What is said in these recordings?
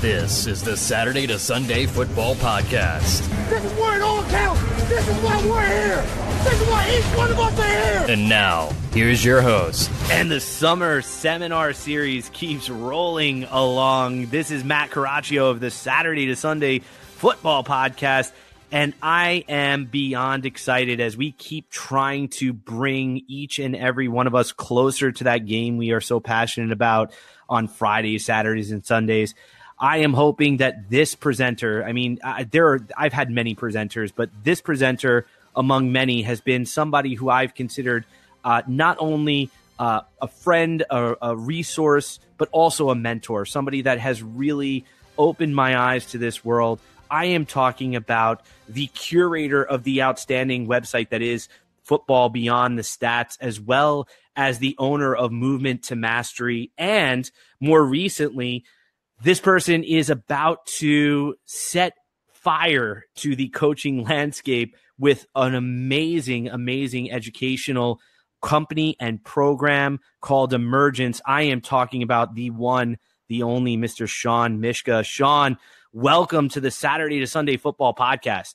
This is the Saturday to Sunday Football Podcast. This is where it all counts. This is why we're here. This is why each one of us are here. And now, here's your host. And the summer seminar series keeps rolling along. This is Matt Caraccio of the Saturday to Sunday Football Podcast. And I am beyond excited as we keep trying to bring each and every one of us closer to that game we are so passionate about on Fridays, Saturdays, and Sundays. I am hoping that this presenter, I mean, uh, there are, I've had many presenters, but this presenter among many has been somebody who I've considered uh, not only uh, a friend, a, a resource, but also a mentor, somebody that has really opened my eyes to this world. I am talking about the curator of the outstanding website that is Football Beyond the Stats, as well as the owner of Movement to Mastery. And more recently, this person is about to set fire to the coaching landscape with an amazing, amazing educational company and program called Emergence. I am talking about the one, the only Mr. Shawn Myszka. Shawn, welcome to the Saturday to Sunday Football Podcast.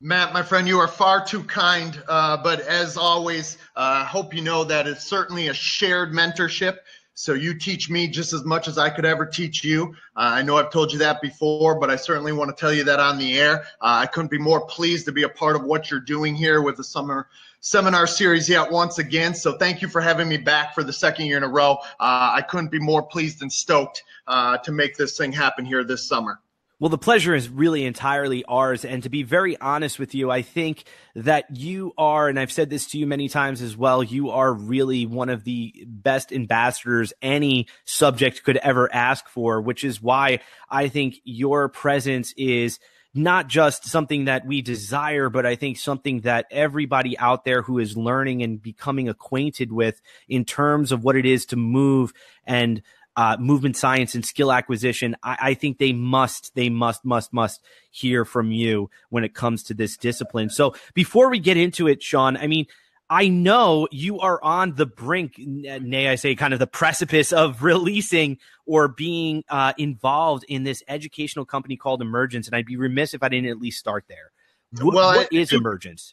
Matt, my friend, you are far too kind. Uh, but as always, I uh, hope you know that it's certainly a shared mentorship. So you teach me just as much as I could ever teach you. Uh, I know I've told you that before, but I certainly want to tell you that on the air. Uh, I couldn't be more pleased to be a part of what you're doing here with the summer seminar series yet once again. So thank you for having me back for the second year in a row. Uh, I couldn't be more pleased and stoked uh, to make this thing happen here this summer. Well, the pleasure is really entirely ours. And to be very honest with you, I think that you are, and I've said this to you many times as well, you are really one of the best ambassadors any subject could ever ask for, which is why I think your presence is not just something that we desire, but I think something that everybody out there who is learning and becoming acquainted with in terms of what it is to move and uh, movement science and skill acquisition. I, I, think they must, they must, must, must hear from you when it comes to this discipline. So before we get into it, Shawn, I mean, I know you are on the brink, nay, I say, kind of the precipice of releasing or being uh, involved in this educational company called Emergence. And I'd be remiss if I didn't at least start there. What, well, what is Emergence?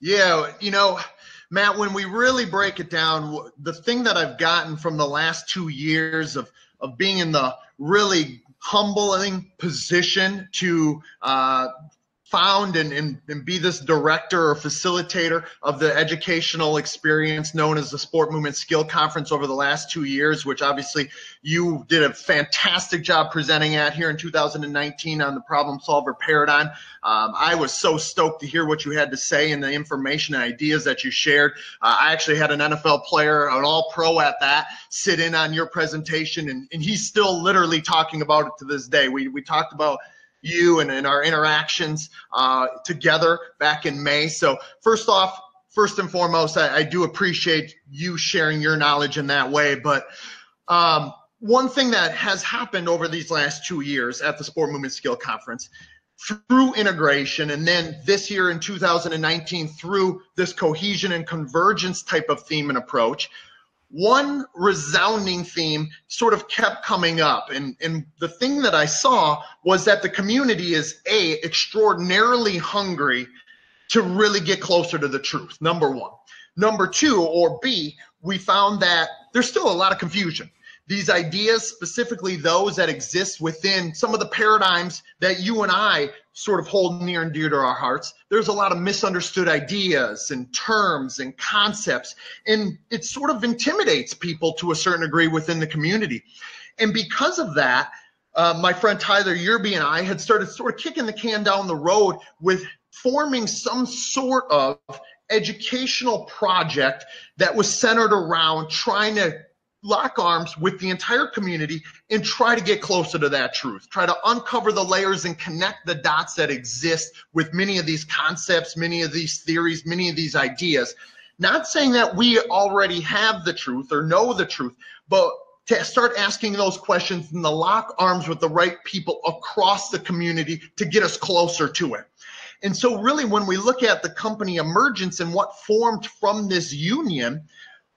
Yeah, you know, Matt, when we really break it down, the thing that I've gotten from the last two years of of being in the really humbling position to uh, found and, and, and, be this director or facilitator of the educational experience known as the Sport Movement Skill Conference over the last two years, which obviously you did a fantastic job presenting at here in 2019 on the problem solver paradigm. Um, I was so stoked to hear what you had to say and the information and ideas that you shared. Uh, I actually had an NFL player, an all pro at that, sit in on your presentation, and, and he's still literally talking about it to this day. We, we talked about you and, and our interactions uh, together back in May. So, first off, first and foremost, I, I, do appreciate you sharing your knowledge in that way. But um, one thing that has happened over these last two years at the Sport Movement Skill Conference through integration and then this year in 2019 through this cohesion and convergence type of theme and approach one resounding theme sort of kept coming up. And, and the thing that I saw was that the community is A, extraordinarily hungry to really get closer to the truth, number one. Number two, or B, we found that there's still a lot of confusion these ideas, specifically those that exist within some of the paradigms that you and I sort of hold near and dear to our hearts. There's a lot of misunderstood ideas and terms and concepts, and it sort of intimidates people to a certain degree within the community. And because of that, uh, my friend Tyler Yearby and I had started sort of kicking the can down the road with forming some sort of educational project that was centered around trying to lock arms with the entire community and try to get closer to that truth. Try to uncover the layers and connect the dots that exist with many of these concepts, many of these theories, many of these ideas. Not saying that we already have the truth or know the truth, but to start asking those questions and to lock arms with the right people across the community to get us closer to it. And so, really, when we look at the company emergence and what formed from this union,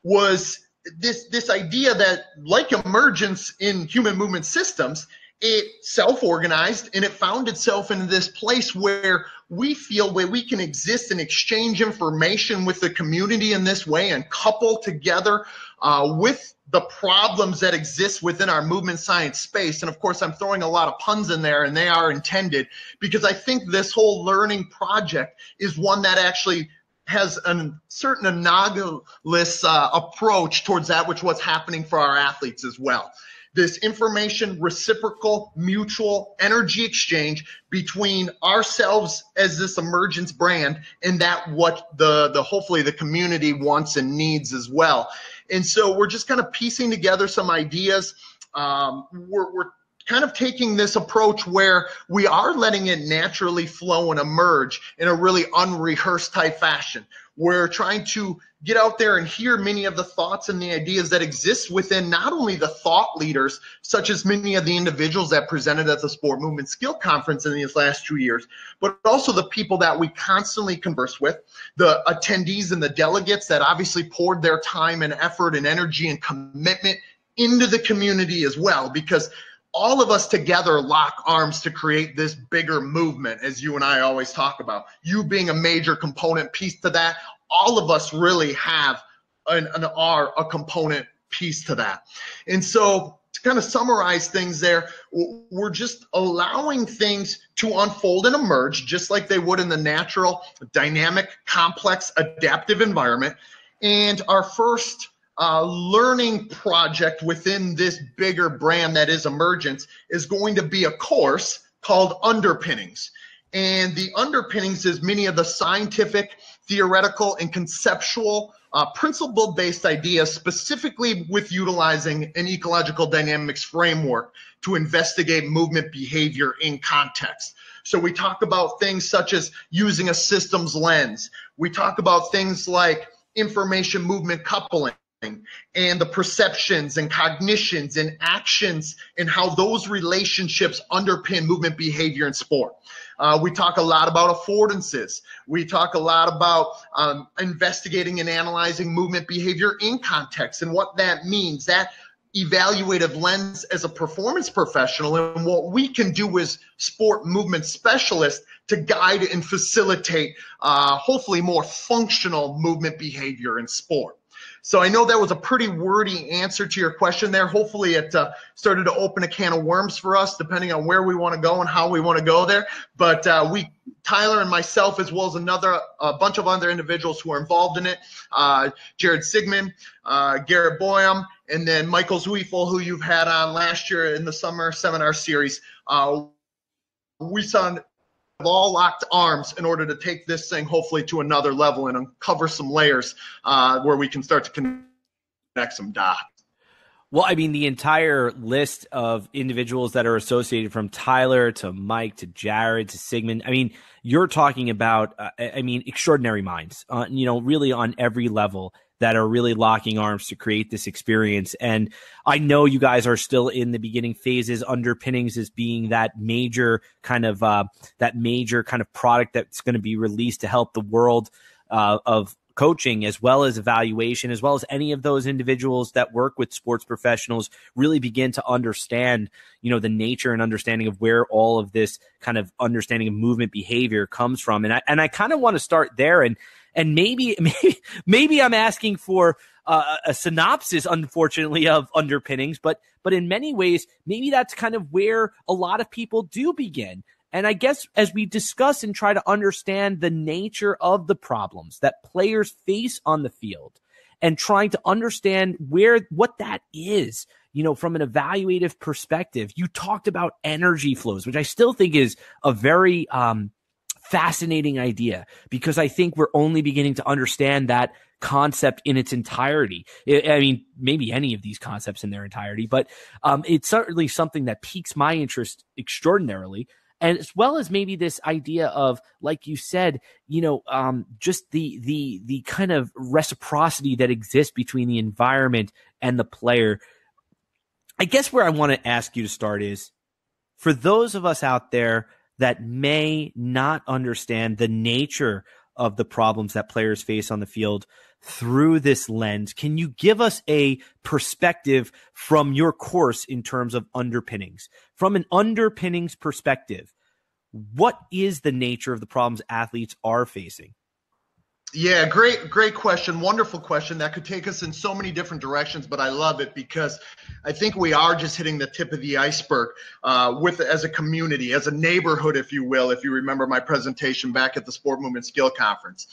was this this idea that like emergence in human movement systems it self-organized and it found itself in this place where we feel where we can exist and exchange information with the community in this way and couple together uh, with the problems that exist within our movement science space. And of course, I'm throwing a lot of puns in there, and they are intended because I think this whole learning project is one that actually has a certain analogous uh, approach towards that, which was happening for our athletes as well. This information reciprocal mutual energy exchange between ourselves as this emergence brand and that what the the hopefully the community wants and needs as well. And so we're just kind of piecing together some ideas. Um, we're, we're kind of taking this approach where we are letting it naturally flow and emerge in a really unrehearsed type fashion. We're trying to get out there and hear many of the thoughts and the ideas that exist within not only the thought leaders, such as many of the individuals that presented at the Sport Movement Skill Conference in these last two years, but also the people that we constantly converse with, the attendees and the delegates that obviously poured their time and effort and energy and commitment into the community as well, because all of us together lock arms to create this bigger movement, as you and I always talk about. You being a major component piece to that, all of us really have an, an are a component piece to that. And so to kind of summarize things there, we're just allowing things to unfold and emerge just like they would in the natural, dynamic, complex, adaptive environment. And our first uh, learning project within this bigger brand that is Emergence is going to be a course called Underpinnings. And the underpinnings is many of the scientific, theoretical, and conceptual uh, principle based ideas, specifically with utilizing an ecological dynamics framework to investigate movement behavior in context. So we talk about things such as using a systems lens. We talk about things like information movement coupling and the perceptions and cognitions and actions and how those relationships underpin movement behavior in sport. Uh, we talk a lot about affordances. We talk a lot about um, investigating and analyzing movement behavior in context and what that means. That evaluative lens as a performance professional and what we can do as sport movement specialists to guide and facilitate uh, hopefully more functional movement behavior in sport. So I know that was a pretty wordy answer to your question there. Hopefully, it uh, started to open a can of worms for us, depending on where we want to go and how we want to go there. But uh, we, Tyler and myself, as well as another a bunch of other individuals who are involved in it, uh, Jared Sigmund, uh, Garrett Boyum, and then Michael Zweifel, who you've had on last year in the summer seminar series. Uh, we saw all locked arms in order to take this thing hopefully to another level and uncover some layers uh, where we can start to connect some dots. Well, I mean, the entire list of individuals that are associated from Tyler to Mike to Jared to Sigmund. I mean, you're talking about, uh, I mean, extraordinary minds, uh, you know, really on every level that are really locking arms to create this experience. And I know you guys are still in the beginning phases. Underpinnings is being that major kind of uh, that major kind of product that's going to be released to help the world uh, of coaching as well as evaluation as well as any of those individuals that work with sports professionals really begin to understand you know the nature and understanding of where all of this kind of understanding of movement behavior comes from and i and i kind of want to start there and and maybe maybe maybe I'm asking for uh, a synopsis, unfortunately, of underpinnings, but but in many ways, maybe that's kind of where a lot of people do begin. And I guess as we discuss and try to understand the nature of the problems that players face on the field and trying to understand where what that is, you know, from an evaluative perspective, you talked about energy flows, which I still think is a very um, fascinating idea because I think we're only beginning to understand that concept in its entirety. I mean, maybe any of these concepts in their entirety, but um, it's certainly something that piques my interest extraordinarily. And as well as maybe this idea of, like you said, you know, um, just the the the kind of reciprocity that exists between the environment and the player. I guess where I want to ask you to start is for those of us out there that may not understand the nature of the problems that players face on the field. through this lens. Can you give us a perspective from your course in terms of underpinnings? From an underpinnings perspective, what is the nature of the problems athletes are facing? Yeah, great, great question. Wonderful question. That could take us in so many different directions, but I love it because I think we are just hitting the tip of the iceberg uh, with as a community, as a neighborhood, if you will. If you remember my presentation back at the Sport Movement Skill Conference,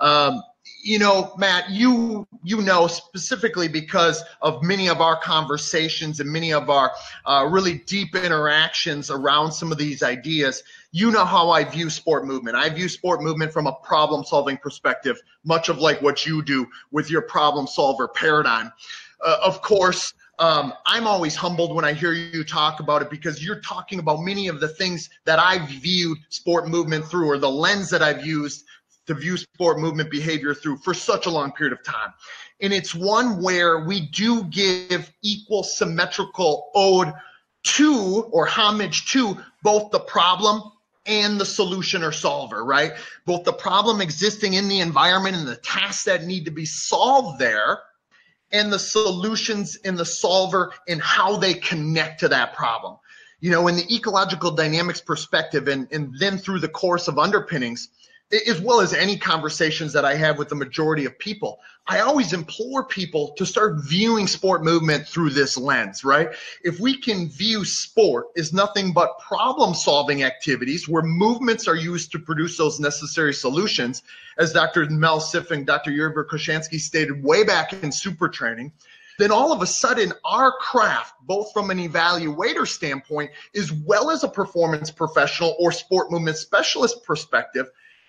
um, you know, Matt, you you know specifically because of many of our conversations and many of our uh, really deep interactions around some of these ideas. You know how I view sport movement. I view sport movement from a problem solving perspective, much of like what you do with your problem solver paradigm. Uh, of course, um, I'm always humbled when I hear you talk about it because you're talking about many of the things that I've viewed sport movement through or the lens that I've used to view sport movement behavior through for such a long period of time. And it's one where we do give equal symmetrical ode to or homage to both the problem and the solution or solver, right? Both the problem existing in the environment and the tasks that need to be solved there, and the solutions in the solver and how they connect to that problem. You know, in the ecological dynamics perspective, and, and then through the course of underpinnings, as well as any conversations that I have with the majority of people, I always implore people to start viewing sport movement through this lens, right? If we can view sport as nothing but problem solving activities where movements are used to produce those necessary solutions, as Dr. Mel Siff Dr. Yuri Verkhoshansky stated way back in super training, then all of a sudden our craft, both from an evaluator standpoint, as well as a performance professional or sport movement specialist perspective,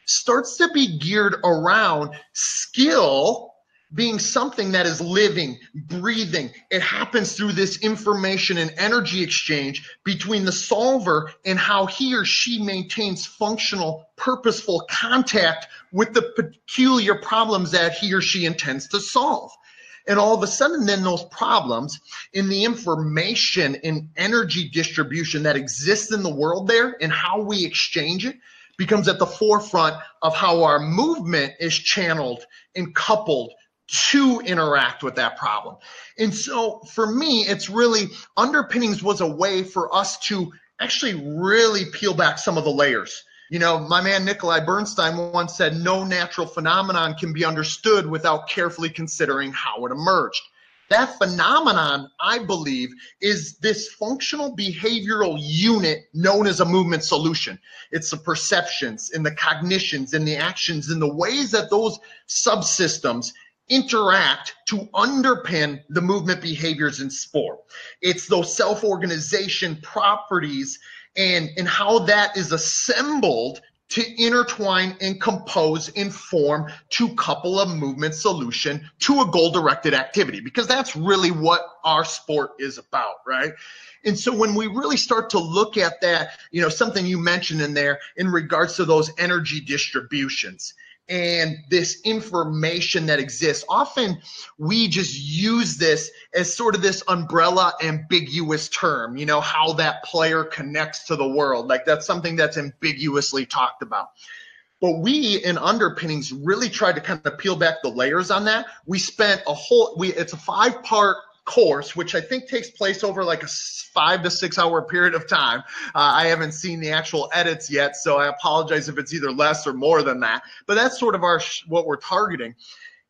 starts to be geared around skill being something that is living, breathing. It happens through this information and energy exchange between the solver and how he or she maintains functional, purposeful contact with the peculiar problems that he or she intends to solve. And all of a sudden, then those problems in the information and energy distribution that exists in the world there and how we exchange it becomes at the forefront of how our movement is channeled and coupled to interact with that problem. And so for me, it's really underpinnings was a way for us to actually really peel back some of the layers. You know, my man Nikolai Bernstein once said, no natural phenomenon can be understood without carefully considering how it emerged. That phenomenon, I believe, is this functional behavioral unit known as a movement solution. It's the perceptions and the cognitions and the actions and the ways that those subsystems interact to underpin the movement behaviors in sport. It's those self-organization properties and, and how that is assembled to intertwine and compose and form to couple a movement solution to a goal directed activity because that's really what our sport is about, right? And so when we really start to look at that, you know, something you mentioned in there in regards to those energy distributions and this information that exists. Often we just use this as sort of this umbrella ambiguous term, you know, how that player connects to the world. Like that's something that's ambiguously talked about. But we in underpinnings really tried to kind of peel back the layers on that. We spent a whole we it's a five part course, which I think takes place over like a five to six hour period of time. Uh, I haven't seen the actual edits yet, so I apologize if it's either less or more than that. But that's sort of our what we're targeting.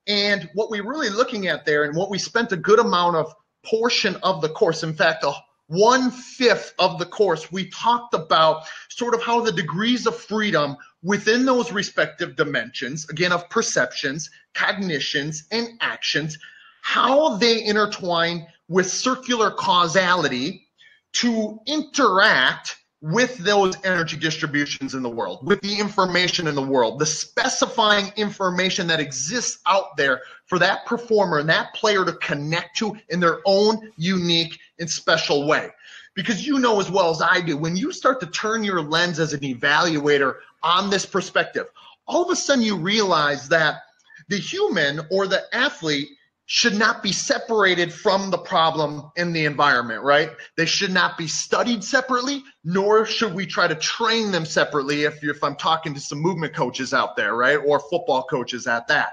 And what we're really looking at there, and what we spent a good amount of portion of the course, in fact, a one fifth of the course, we talked about sort of how the degrees of freedom within those respective dimensions, again, of perceptions, cognitions, and actions, how they intertwine with circular causality to interact with those energy distributions in the world, with the information in the world, the specifying information that exists out there for that performer and that player to connect to in their own unique and special way. Because you know as well as I do, when you start to turn your lens as an evaluator on this perspective, all of a sudden you realize that the human or the athlete should not be separated from the problem in the environment, right? They should not be studied separately, nor should we try to train them separately if, if I'm talking to some movement coaches out there, right? Or football coaches at that.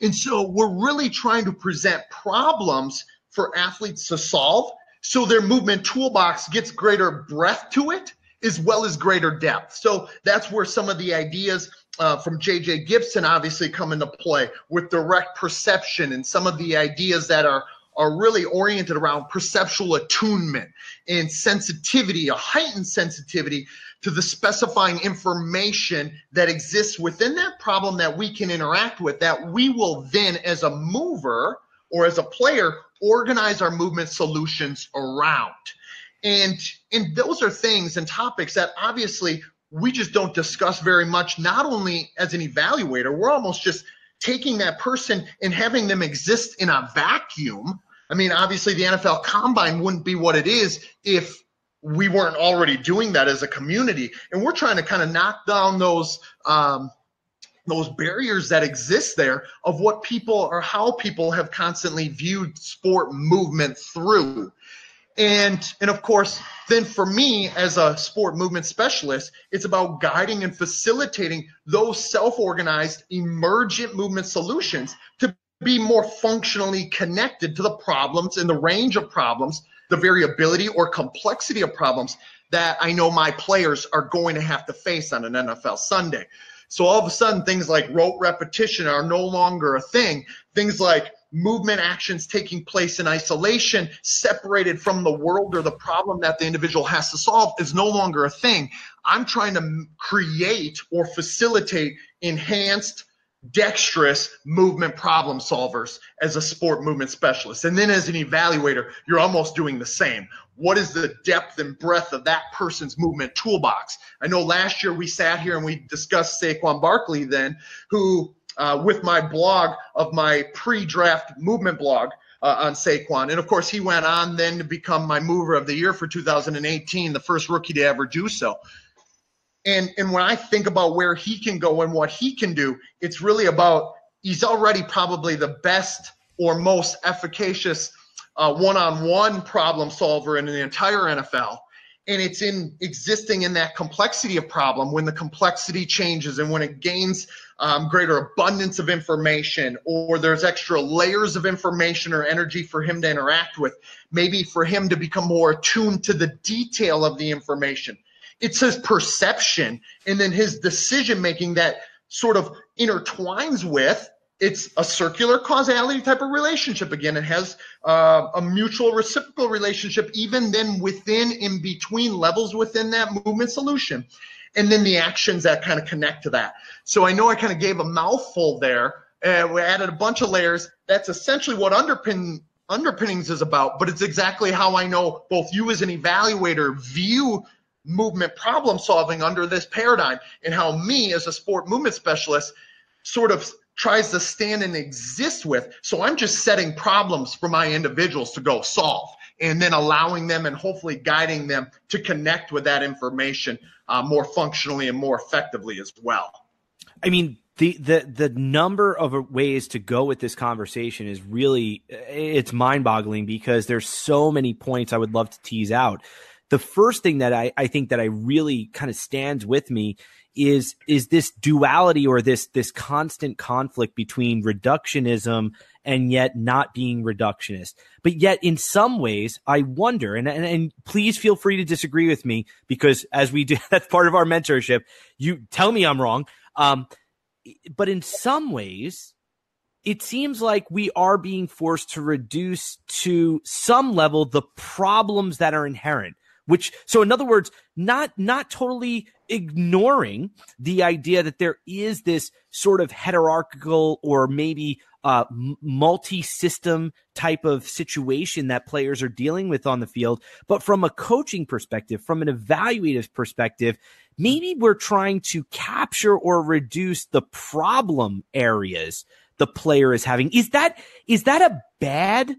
And so we're really trying to present problems for athletes to solve so their movement toolbox gets greater breadth to it as well as greater depth. So that's where some of the ideas uh, from JJ Gibson obviously come into play with direct perception and some of the ideas that are are really oriented around perceptual attunement and sensitivity, a heightened sensitivity to the specifying information that exists within that problem that we can interact with, that we will then, as a mover or as a player, organize our movement solutions around. And, and those are things and topics that obviously we just don't discuss very much, not only as an evaluator, we're almost just taking that person and having them exist in a vacuum. I mean, obviously, the NFL combine wouldn't be what it is if we weren't already doing that as a community. And we're trying to kind of knock down those. Um, those barriers that exist there of what people or how people have constantly viewed sport movement through and and of course then for me as a sport movement specialist it's about guiding and facilitating those self-organized emergent movement solutions to be more functionally connected to the problems and the range of problems the variability or complexity of problems that i know my players are going to have to face on an nfl sunday. So all of a sudden things like rote repetition are no longer a thing. Things like movement actions taking place in isolation, separated from the world or the problem that the individual has to solve, is no longer a thing. I'm trying to create or facilitate enhanced, dexterous movement problem solvers as a sport movement specialist. And then as an evaluator, you're almost doing the same. What is the depth and breadth of that person's movement toolbox? I know last year we sat here and we discussed Saquon Barkley then, who uh, with my blog of my pre-draft movement blog uh, on Saquon. And of course, he went on then to become my mover of the year for 2018, the first rookie to ever do so. And, and when I think about where he can go and what he can do, it's really about he's already probably the best or most efficacious uh, one-on-one problem solver in the entire NFL and it's in existing in that complexity of problem when the complexity changes and when it gains um, greater abundance of information or there's extra layers of information or energy for him to interact with maybe for him to become more attuned to the detail of the information. It's his perception and then his decision making that sort of intertwines with it's a circular causality type of relationship. Again it has uh, a mutual reciprocal relationship even then within in between levels within that movement solution and then the actions that kind of connect to that. So i know i kind of gave a mouthful there and we added a bunch of layers. That's essentially what underpin underpinnings is about but it's exactly how i know both you as an evaluator view movement problem solving under this paradigm and how me as a sport movement specialist sort of tries to stand and exist with. So I'm just setting problems for my individuals to go solve and then allowing them and hopefully guiding them to connect with that information uh, more functionally and more effectively as well. I mean, the, the the number of ways to go with this conversation is really it's mind-boggling because there's so many points I would love to tease out. The first thing that I, I think that I really kind of stands with me is is this duality or this this constant conflict between reductionism and yet not being reductionist. But yet, in some ways, I wonder, and, and, and please feel free to disagree with me because as we do, that's part of our mentorship. You tell me I'm wrong. Um, but in some ways, it seems like we are being forced to reduce to some level the problems that are inherent which so in other words not not totally ignoring the idea that there is this sort of hierarchical or maybe uh, multi-system type of situation that players are dealing with on the field. But from a coaching perspective from an evaluative perspective maybe we're trying to capture or reduce the problem areas the player is having. Is that is that a bad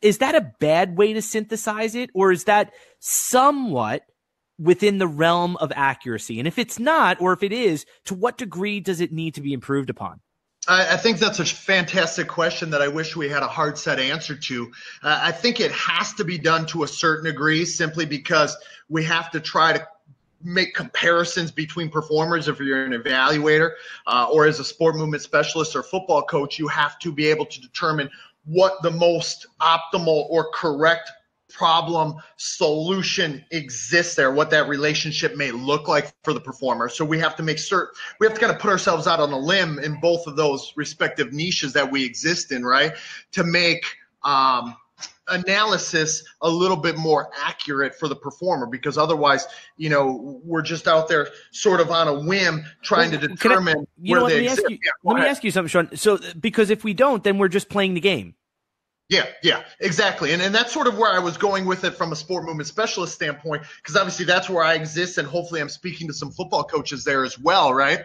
is that a bad way to synthesize it? Or is that somewhat within the realm of accuracy. And if it's not or if it is to what degree does it need to be improved upon? I, think that's a fantastic question that I wish we had a hard set answer to. Uh, I think it has to be done to a certain degree simply because we have to try to make comparisons between performers. If you're an evaluator uh, or as a sport movement specialist or football coach you have to be able to determine what the most optimal or correct problem solution exists there what that relationship may look like for the performer so we have to make certain we have to kind of put ourselves out on a limb in both of those respective niches that we exist in right to make um, analysis a little bit more accurate for the performer because otherwise, you know, we're just out there sort of on a whim trying well, to determine I, you where know what, they let me exist. Ask you, yeah, let ahead. me ask you something, Shawn. So, because if we don't, then we're just playing the game. Yeah, yeah, exactly. And and that's sort of where I was going with it from a sport movement specialist standpoint, because obviously that's where I exist, and hopefully I'm speaking to some football coaches there as well, right?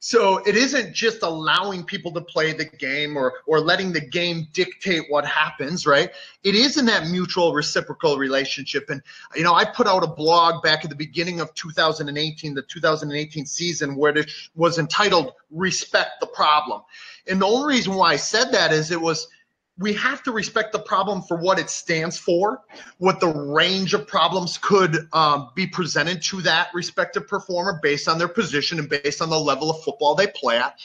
So it isn't just allowing people to play the game or or letting the game dictate what happens, right? It is in that mutual reciprocal relationship. And you know, I put out a blog back at the beginning of 2018, the 2018 season, where it was entitled "Respect the Problem." And the only reason why I said that is it was we have to respect the problem for what it stands for, what the range of problems could um, be presented to that respective performer based on their position and based on the level of football they play at.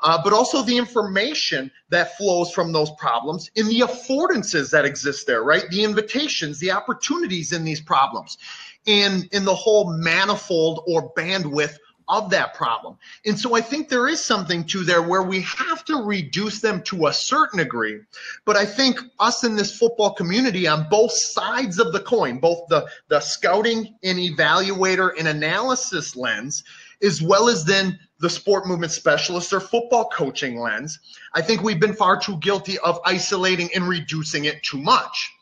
Uh, but also the information that flows from those problems and the affordances that exist there, right? The invitations, the opportunities in these problems, in in the whole manifold or bandwidth of that problem. And so I think there is something to there where we have to reduce them to a certain degree. But I think us in this football community on both sides of the coin, both the, the scouting and evaluator and analysis lens, as well as then the sport movement specialist or football coaching lens, I think we've been far too guilty of isolating and reducing it too much.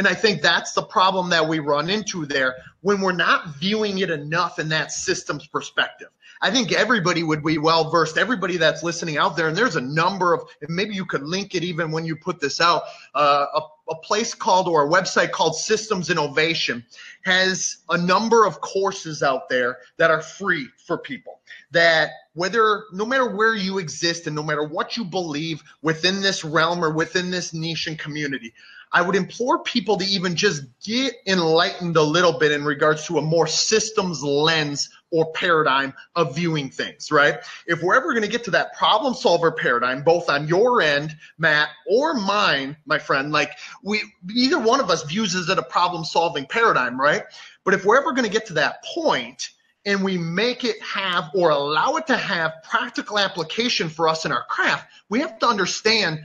And I think that's the problem that we run into there when we're not viewing it enough in that systems perspective. I think everybody would be well versed, everybody that's listening out there, and there's a number of, and maybe you could link it even when you put this out, uh, a, a place called or a website called Systems Innovation has a number of courses out there that are free for people that whether no matter where you exist and no matter what you believe within this realm or within this niche and community I would implore people to even just get enlightened a little bit in regards to a more systems lens or paradigm of viewing things, right? If we're ever going to get to that problem solver paradigm, both on your end, Matt, or mine, my friend, like we, either one of us views it as a problem solving paradigm, right? But if we're ever going to get to that point, and we make it have or allow it to have practical application for us in our craft, we have to understand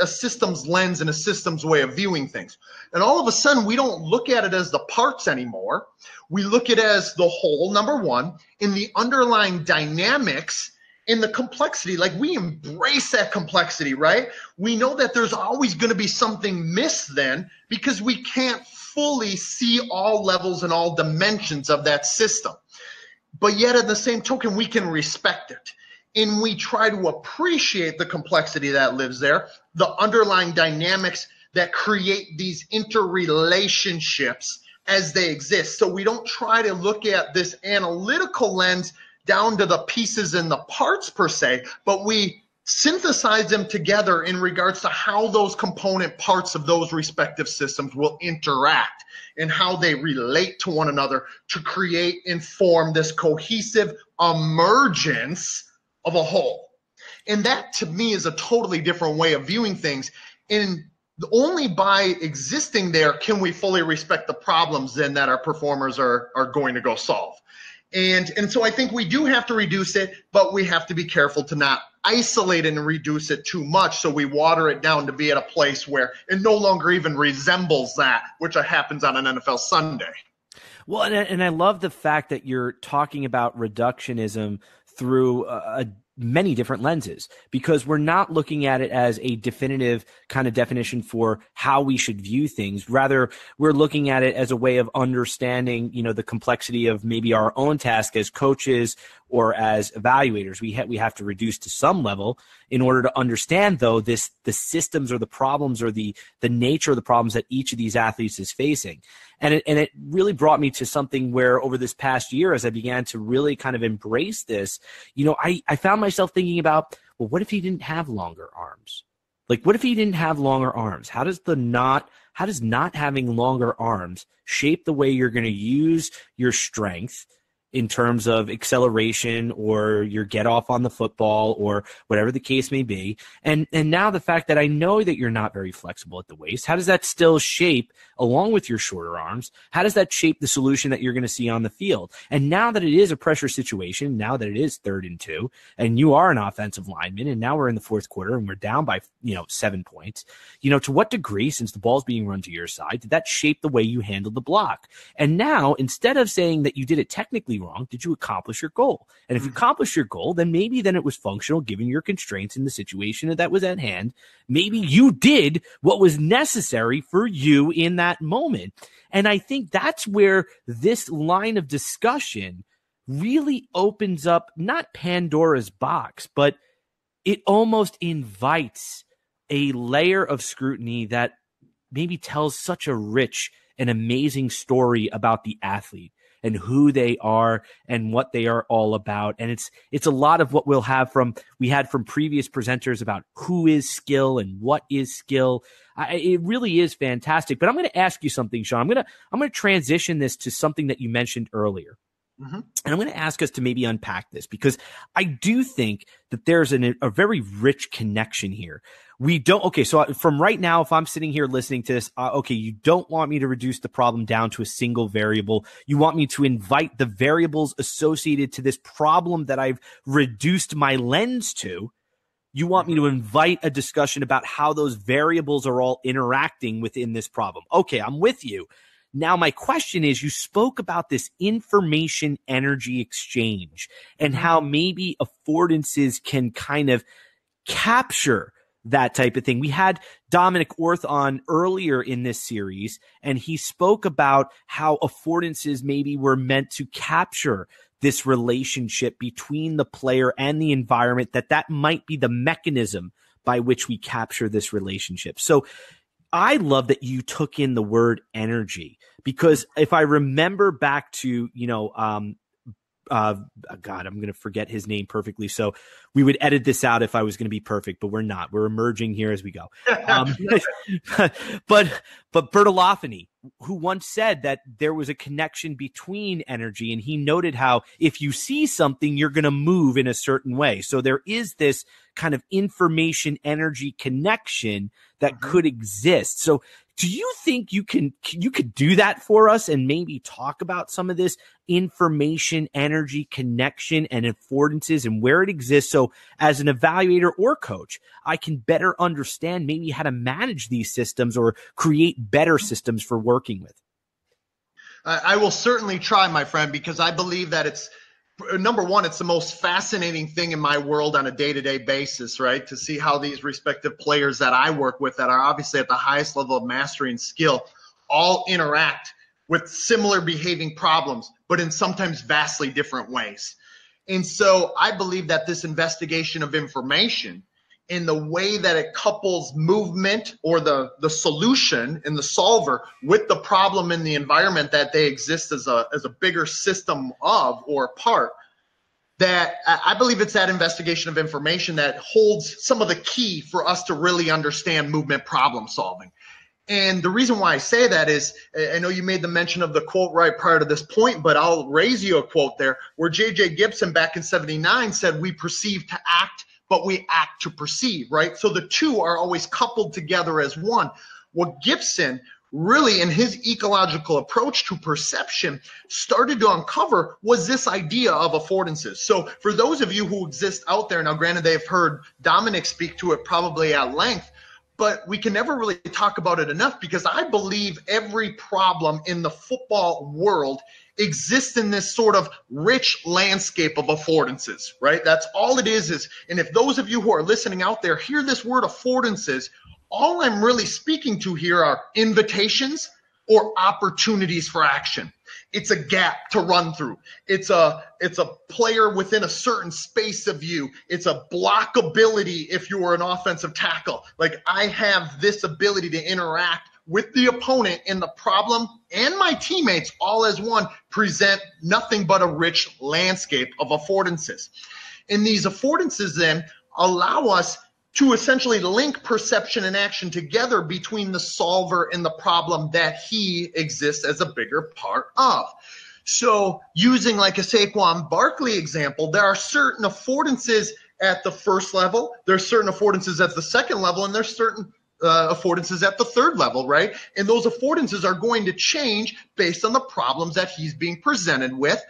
a systems lens and a systems way of viewing things. And all of a sudden, we don't look at it as the parts anymore. We look at it as the whole, number one, in the underlying dynamics in the complexity. Like we embrace that complexity, right? We know that there's always going to be something missed then because we can't fully see all levels and all dimensions of that system. But yet, at the same token, we can respect it and we try to appreciate the complexity that lives there, the underlying dynamics that create these interrelationships as they exist. So we don't try to look at this analytical lens down to the pieces and the parts per se, but we synthesize them together in regards to how those component parts of those respective systems will interact and how they relate to one another to create and form this cohesive emergence of a whole. And that to me is a totally different way of viewing things. And only by existing there can we fully respect the problems then that our performers are, are going to go solve. And, and so I think we do have to reduce it, but we have to be careful to not isolate and reduce it too much so we water it down to be at a place where it no longer even resembles that, which happens on an NFL Sunday. Well, and, and I love the fact that you're talking about reductionism through a, a many different lenses because we're not looking at it as a definitive kind of definition for how we should view things. Rather we're looking at it as a way of understanding you know the complexity of maybe our own task as coaches or as evaluators. We ha- we have to reduce to some level in order to understand though this the systems or the problems or the the nature of the problems that each of these athletes is facing. And it, and it really brought me to something where over this past year as I began to really kind of embrace this, you know, I I found myself thinking about, well, what if he didn't have longer arms? Like what if he didn't have longer arms? How does the not how does not having longer arms shape the way you're going to use your strength in terms of acceleration or your get off on the football or whatever the case may be. And and now the fact that I know that you're not very flexible at the waist, how does that still shape along with your shorter arms? How does that shape the solution that you're going to see on the field? And now that it is a pressure situation, now that it is third and two, and you are an offensive lineman, and now we're in the fourth quarter and we're down by you know seven points, you know, to what degree, since the ball's being run to your side, did that shape the way you handled the block? And now instead of saying that you did it technically wrong? Did you accomplish your goal? And if you mm-hmm. accomplish your goal, then maybe then it was functional given your constraints in the situation that was at hand. Maybe you did what was necessary for you in that moment. And I think that's where this line of discussion really opens up not Pandora's box, but it almost invites a layer of scrutiny that maybe tells such a rich and amazing story about the athlete and who they are and what they are all about. And it's it's a lot of what we'll have from we had from previous presenters about who is skill and what is skill. I, it really is fantastic. But I'm going to ask you something, Shawn. I'm going to I'm going to transition this to something that you mentioned earlier. Mm-hmm. And I'm going to ask us to maybe unpack this because I do think that there's an, a very rich connection here. We don't okay so from right now if i'm sitting here listening to this uh, okay you don't want me to reduce the problem down to a single variable. You want me to invite the variables associated to this problem that i've reduced my lens to. You want me to invite a discussion about how those variables are all interacting within this problem. Okay i'm with you now, my question is you spoke about this information energy exchange and mm-hmm. how maybe affordances can kind of capture that type of thing. We had Dominic Orth on earlier in this series, and he spoke about how affordances maybe were meant to capture this relationship between the player and the environment, that that might be the mechanism by which we capture this relationship. So I love that you took in the word energy because if I remember back to, you know, um, uh, God, I'm going to forget his name perfectly. So we would edit this out if I was going to be perfect, but we're not. We're emerging here as we go. Um, but but Bertolofini, who once said that there was a connection between energy, and he noted how if you see something, you're going to move in a certain way. So there is this kind of information energy connection that mm-hmm. could exist. So do you think you can you could do that for us and maybe talk about some of this information energy connection and affordances and where it exists so as an evaluator or coach i can better understand maybe how to manage these systems or create better systems for working with i will certainly try my friend because i believe that it's number one, it's the most fascinating thing in my world on a day to day basis, right? To see how these respective players that I work with that are obviously at the highest level of mastery and skill all interact with similar behaving problems, but in sometimes vastly different ways. And so I believe that this investigation of information in the way that it couples movement or the, the solution and the solver with the problem in the environment that they exist as a, as a bigger system of or part that I believe it's that investigation of information that holds some of the key for us to really understand movement problem solving. And the reason why I say that is I know you made the mention of the quote right prior to this point, but I'll raise you a quote there where J.J. Gibson back in 79 said, We perceive to act but we act to perceive, right? So the two are always coupled together as one. What Gibson really in his ecological approach to perception started to uncover was this idea of affordances. So for those of you who exist out there now, granted they've heard Dominic speak to it probably at length, but we can never really talk about it enough because I believe every problem in the football world exists in this sort of rich landscape of affordances, right? That's all it is is and if those of you who are listening out there hear this word affordances, all I'm really speaking to here are invitations or opportunities for action. It's a gap to run through. It's a it's a player within a certain space of you. It's a blockability if you are an offensive tackle. Like I have this ability to interact with the opponent and the problem and my teammates all as one present nothing but a rich landscape of affordances. And these affordances then allow us to essentially link perception and action together between the solver and the problem that he exists as a bigger part of. So, using like a Saquon Barkley example, there are certain affordances at the first level, there's certain affordances at the second level, and there's certain uh, affordances at the third level, right? And those affordances are going to change based on the problems that he's being presented with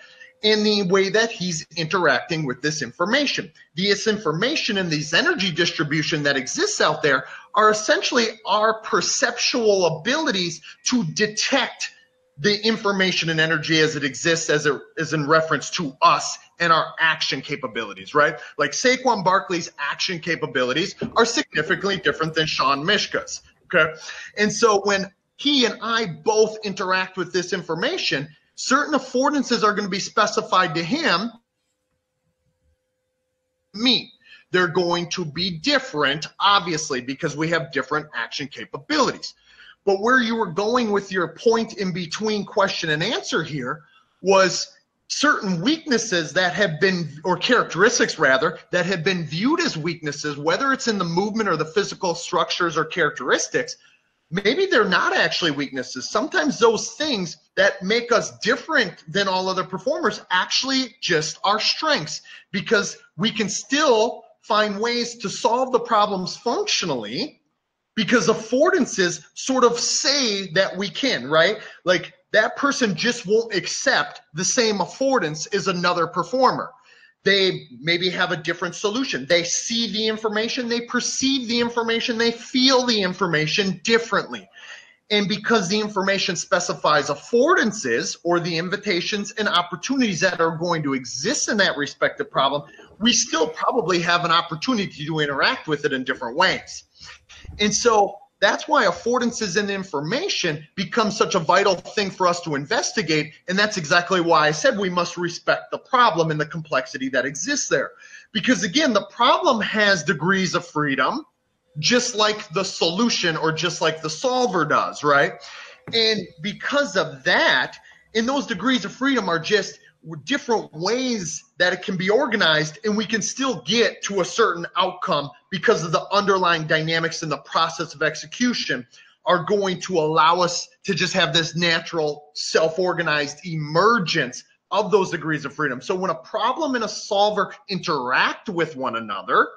and the way that he's interacting with this information. This information and these energy distribution that exists out there are essentially our perceptual abilities to detect the information and energy as it exists as it is in reference to us and our action capabilities, right? Like Saquon Barkley's action capabilities are significantly different than Shawn Myszka's. Okay. And so when he and I both interact with this information, certain affordances are going to be specified to him. Me. They're going to be different, obviously, because we have different action capabilities. But where you were going with your point in between question and answer here was certain weaknesses that have been, or characteristics rather, that have been viewed as weaknesses, whether it's in the movement or the physical structures or characteristics, maybe they're not actually weaknesses. Sometimes those things that make us different than all other performers actually just are strengths because we can still find ways to solve the problems functionally because affordances sort of say that we can, right? Like that person just won't accept the same affordance as another performer. They maybe have a different solution. They see the information, they perceive the information, they feel the information differently. And because the information specifies affordances or the invitations and opportunities that are going to exist in that respective problem, we still probably have an opportunity to interact with it in different ways. And so that's why affordances and information become such a vital thing for us to investigate. And that's exactly why I said we must respect the problem and the complexity that exists there. Because again, the problem has degrees of freedom, just like the solution or just like the solver does, right? And because of that, and those degrees of freedom are just different ways that it can be organized and we can still get to a certain outcome because of the underlying dynamics in the process of execution are going to allow us to just have this natural self-organized emergence of those degrees of freedom. So when a problem and a solver interact with one another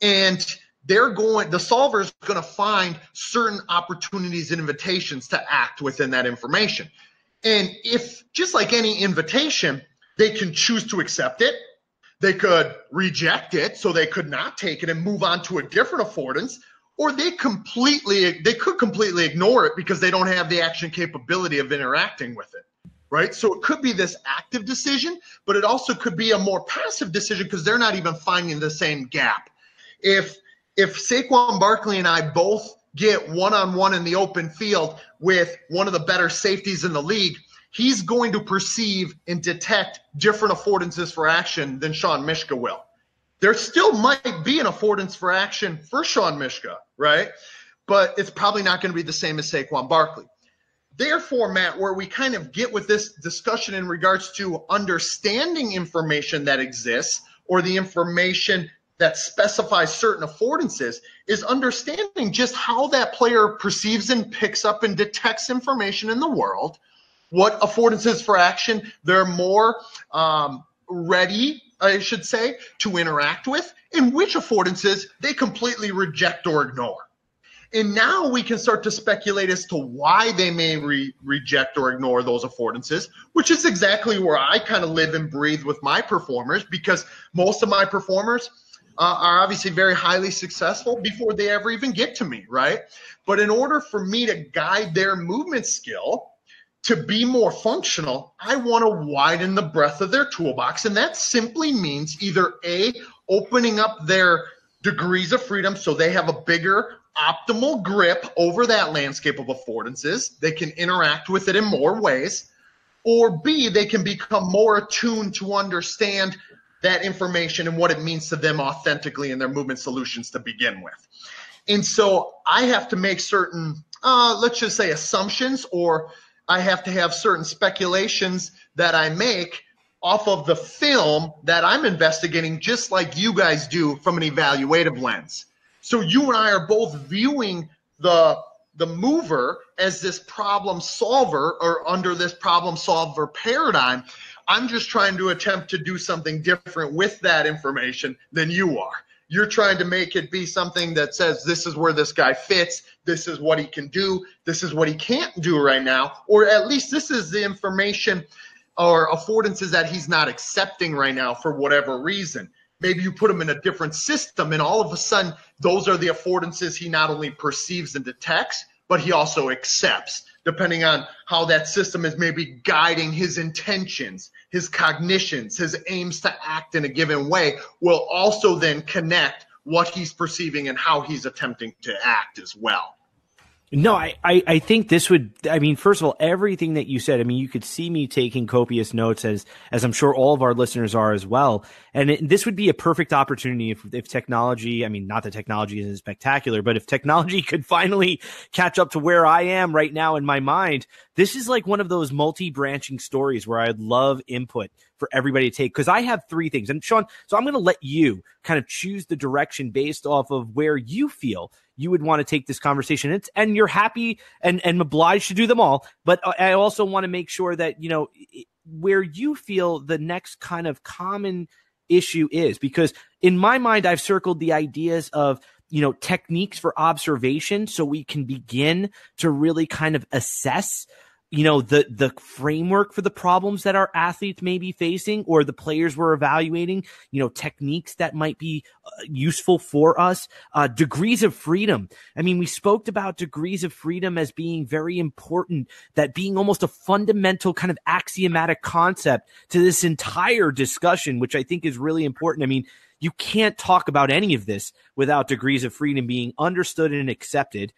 and they're going the solver is going to find certain opportunities and invitations to act within that information and if, just like any invitation, they can choose to accept it, they could reject it, so they could not take it and move on to a different affordance, or they completely they could completely ignore it because they don't have the action capability of interacting with it. Right? So it could be this active decision, but it also could be a more passive decision because they're not even finding the same gap. If if Saquon Barkley and I both get one on one in the open field with one of the better safeties in the league, he's going to perceive and detect different affordances for action than Shawn Myszka will. There still might be an affordance for action for Shawn Myszka, right? But it's probably not going to be the same as Saquon Barkley. Therefore, Matt, where we kind of get with this discussion in regards to understanding information that exists or the information that specifies certain affordances is understanding just how that player perceives and picks up and detects information in the world, what affordances for action they're more um, ready, I should say, to interact with, and which affordances they completely reject or ignore. And now we can start to speculate as to why they may re- reject or ignore those affordances, which is exactly where I kind of live and breathe with my performers because most of my performers – uh, are obviously very highly successful before they ever even get to me, right? But in order for me to guide their movement skill to be more functional, I want to widen the breadth of their toolbox. And that simply means either A, opening up their degrees of freedom so they have a bigger optimal grip over that landscape of affordances. They can interact with it in more ways. Or B, they can become more attuned to understand that information and what it means to them authentically in their movement solutions to begin with. And so I have to make certain, uh, let's just say, assumptions, or I have to have certain speculations that I make off of the film that I'm investigating, just like you guys do from an evaluative lens. So you and I are both viewing the the mover as this problem solver or under this problem solver paradigm. I'm just trying to attempt to do something different with that information than you are. You're trying to make it be something that says this is where this guy fits, this is what he can do, this is what he can't do right now, or at least this is the information or affordances that he's not accepting right now for whatever reason. Maybe you put him in a different system, and all of a sudden, those are the affordances he not only perceives and detects, but he also accepts, depending on how that system is maybe guiding his intentions, his cognitions, his aims to act in a given way, will also then connect what he's perceiving and how he's attempting to act as well. No, I, I, I, think this would, I mean, first of all, everything that you said, I mean, you could see me taking copious notes as, as I'm sure all of our listeners are as well. And it, this would be a perfect opportunity if, if technology, I mean, not that technology isn't spectacular, but if technology could finally catch up to where I am right now in my mind, this is like one of those multi branching stories where I'd love input for everybody to take because I have three things. And Shawn, so I'm going to let you kind of choose the direction based off of where you feel you would want to take this conversation. It's, and you're happy and, and obliged to do them all. But I also want to make sure that, you know, where you feel the next kind of common issue is, because in my mind, I've circled the ideas of, you know, techniques for observation so we can begin to really kind of assess you know the the framework for the problems that our athletes may be facing or the players we're evaluating you know techniques that might be uh, useful for us uh, degrees of freedom. I mean we spoke about degrees of freedom as being very important that being almost a fundamental kind of axiomatic concept to this entire discussion which i think is really important. I mean you can't talk about any of this without degrees of freedom being understood and accepted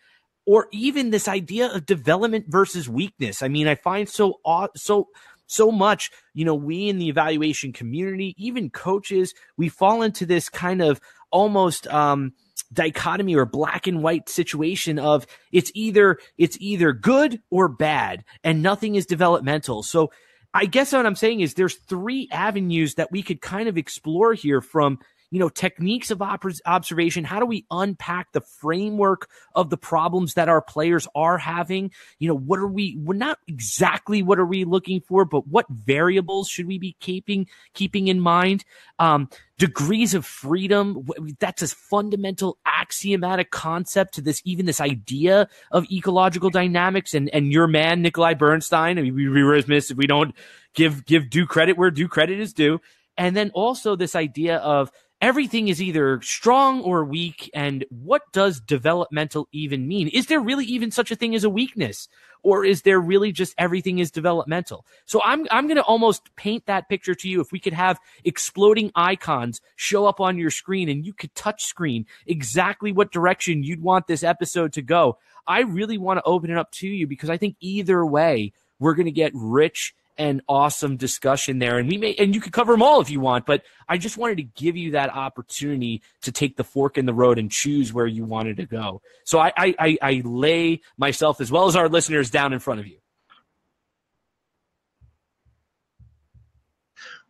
or even this idea of development versus weakness. I mean, I find so so so much, you know, we in the evaluation community, even coaches, we fall into this kind of almost um dichotomy or black and white situation of it's either it's either good or bad and nothing is developmental. So I guess what I'm saying is there's three avenues that we could kind of explore here from you know, techniques of op- observation. How do we unpack the framework of the problems that our players are having? You know, what are we, we're not exactly what are we looking for, but what variables should we be keeping, keeping in mind? Um, degrees of freedom. That's a fundamental axiomatic concept to this, even this idea of ecological dynamics and, and your man, Nikolai Bernstein. I mean, we'd be remiss if we don't give, give due credit where due credit is due. And then also this idea of everything is either strong or weak. And what does developmental even mean? Is there really even such a thing as a weakness? Or is there really just everything is developmental? So I'm, I'm going to almost paint that picture to you. If we could have exploding icons show up on your screen and you could touch screen exactly what direction you'd want this episode to go. I really want to open it up to you because I think either way, we're going to get rich and awesome discussion there. And we may, and you could cover them all if you want, but I just wanted to give you that opportunity to take the fork in the road and choose where you wanted to go. So I, I, I lay myself as well as our listeners down in front of you.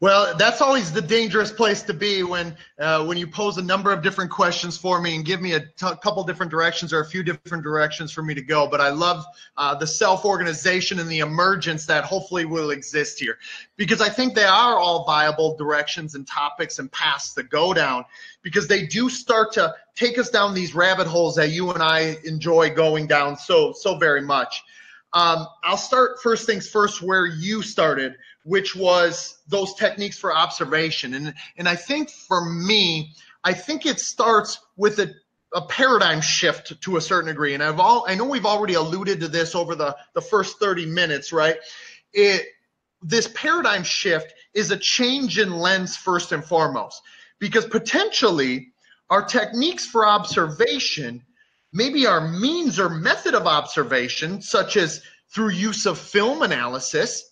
Well, that's always the dangerous place to be when uh, when you pose a number of different questions for me and give me a t- couple different directions or a few different directions for me to go. But I love uh, the self-organization and the emergence that hopefully will exist here, because I think they are all viable directions and topics and paths to go down, because they do start to take us down these rabbit holes that you and I enjoy going down so so very much. Um, I'll start first things first where you started, which was those techniques for observation. And, and I think for me, I think it starts with a, a paradigm shift to a certain degree. And I've all, I know we've already alluded to this over the, the first 30 minutes, right? It, this paradigm shift is a change in lens first and foremost, because potentially our techniques for observation maybe our means or method of observation, such as through use of film analysis,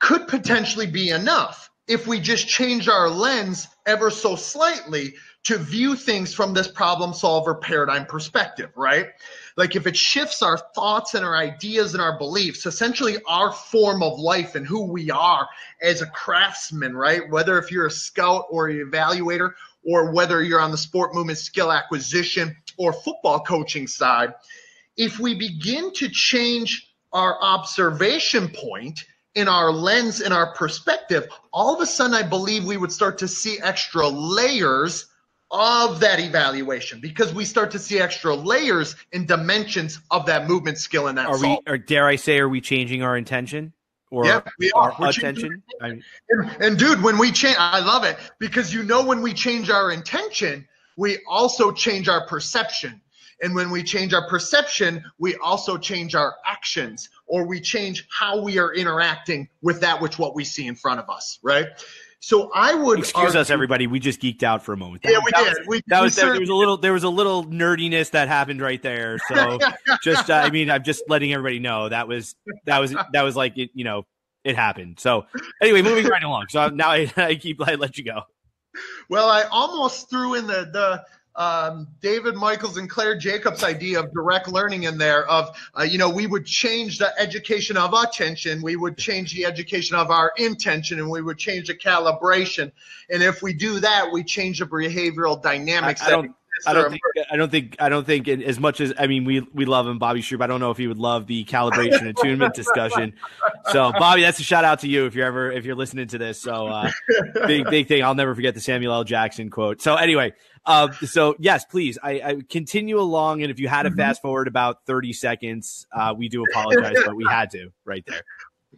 could potentially be enough if we just change our lens ever so slightly to view things from this problem solver paradigm perspective, right? Like if it shifts our thoughts and our ideas and our beliefs, essentially our form of life and who we are as a craftsman, right? Whether if you're a scout or an evaluator or whether you're on the sport movement skill acquisition or football coaching side, if we begin to change our observation point in our lens in our perspective all of a sudden i believe we would start to see extra layers of that evaluation because we start to see extra layers and dimensions of that movement skill and that are solve. we or dare i say are we changing our intention or Yeah, we are. our We're attention I mean, And, and dude, when we change, I love it because you know when we change our intention, we also change our perception. And when we change our perception, we also change our actions or we change how we are interacting with that which what we see in front of us, right? So I would excuse us everybody. We just geeked out for a moment. Yeah, we that did. was, We- that we was there, was a little there was a little nerdiness that happened right there. So just uh, i mean i'm just letting everybody know that was that was that was like it, you know it happened. So anyway moving right along. So now i, I keep i let you go. Well, I almost threw in the the um, David Michaels and Claire Jacobs idea of direct learning in there. Of uh, you know, we would change the education of attention, we would change the education of our intention, and we would change the calibration. And if we do that, we change the behavioral dynamics. I that don't- I don't think I don't think I don't think it- as much as I mean we we love him Bobby Stroupe. I don't know if he would love the calibration attunement discussion. So Bobby, that's a shout out to you if you're ever if you're listening to this. So uh, big big thing. I'll never forget the Samuel L. Jackson quote. So anyway, uh, so yes, please, I, I continue along, and if you had to Mhm. fast forward about thirty seconds, uh, we do apologize, but we had to right there.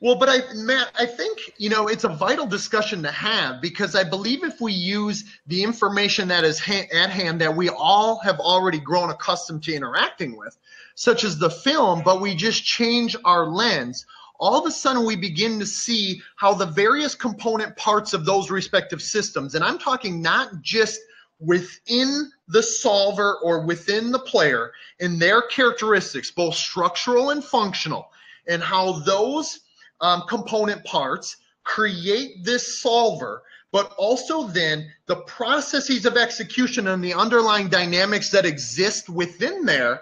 Well, but I, Matt, I think you know it's a vital discussion to have because I believe if we use the information that is ha- at hand that we all have already grown accustomed to interacting with, such as the film, but we just change our lens, all of a sudden we begin to see how the various component parts of those respective systems, and I'm talking not just within the solver or within the player, in their characteristics, both structural and functional, and how those um, component parts create this solver, but also then the processes of execution and the underlying dynamics that exist within there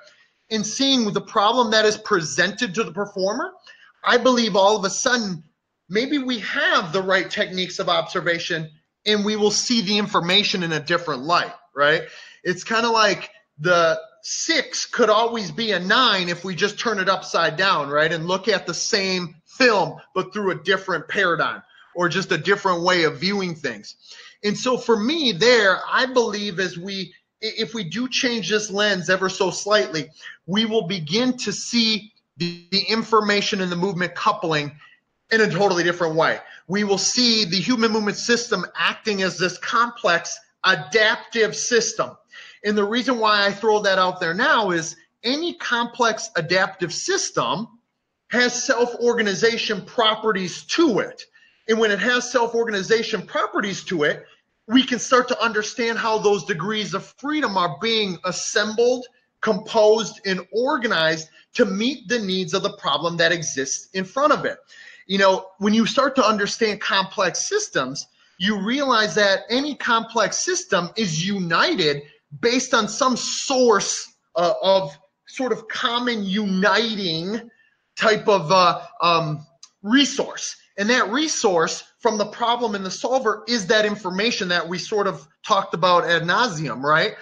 in seeing the problem that is presented to the performer. I believe all of a sudden, maybe we have the right techniques of observation and we will see the information in a different light, right? It's kind of like the six could always be a nine if we just turn it upside down, right? And look at the same film, but through a different paradigm or just a different way of viewing things. And so for me, there, I believe as we, if we do change this lens ever so slightly, we will begin to see the, the information and the movement coupling in a totally different way. We will see the human movement system acting as this complex adaptive system. And the reason why I throw that out there now is any complex adaptive system has self organization properties to it. And when it has self organization properties to it, we can start to understand how those degrees of freedom are being assembled, composed, and organized to meet the needs of the problem that exists in front of it. You know, when you start to understand complex systems, you realize that any complex system is united based on some source uh, of sort of common uniting type of uh, um, resource. And that resource from the problem and the solver is that information that we sort of talked about ad nauseum, right?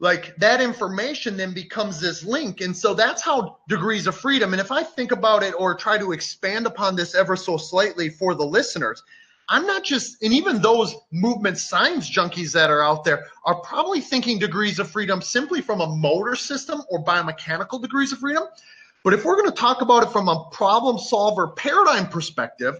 Like that information then becomes this link. And so that's how degrees of freedom. And if I think about it or try to expand upon this ever so slightly for the listeners, I'm not just, and even those movement science junkies that are out there are probably thinking degrees of freedom simply from a motor system or biomechanical degrees of freedom. But if we're going to talk about it from a problem solver paradigm perspective,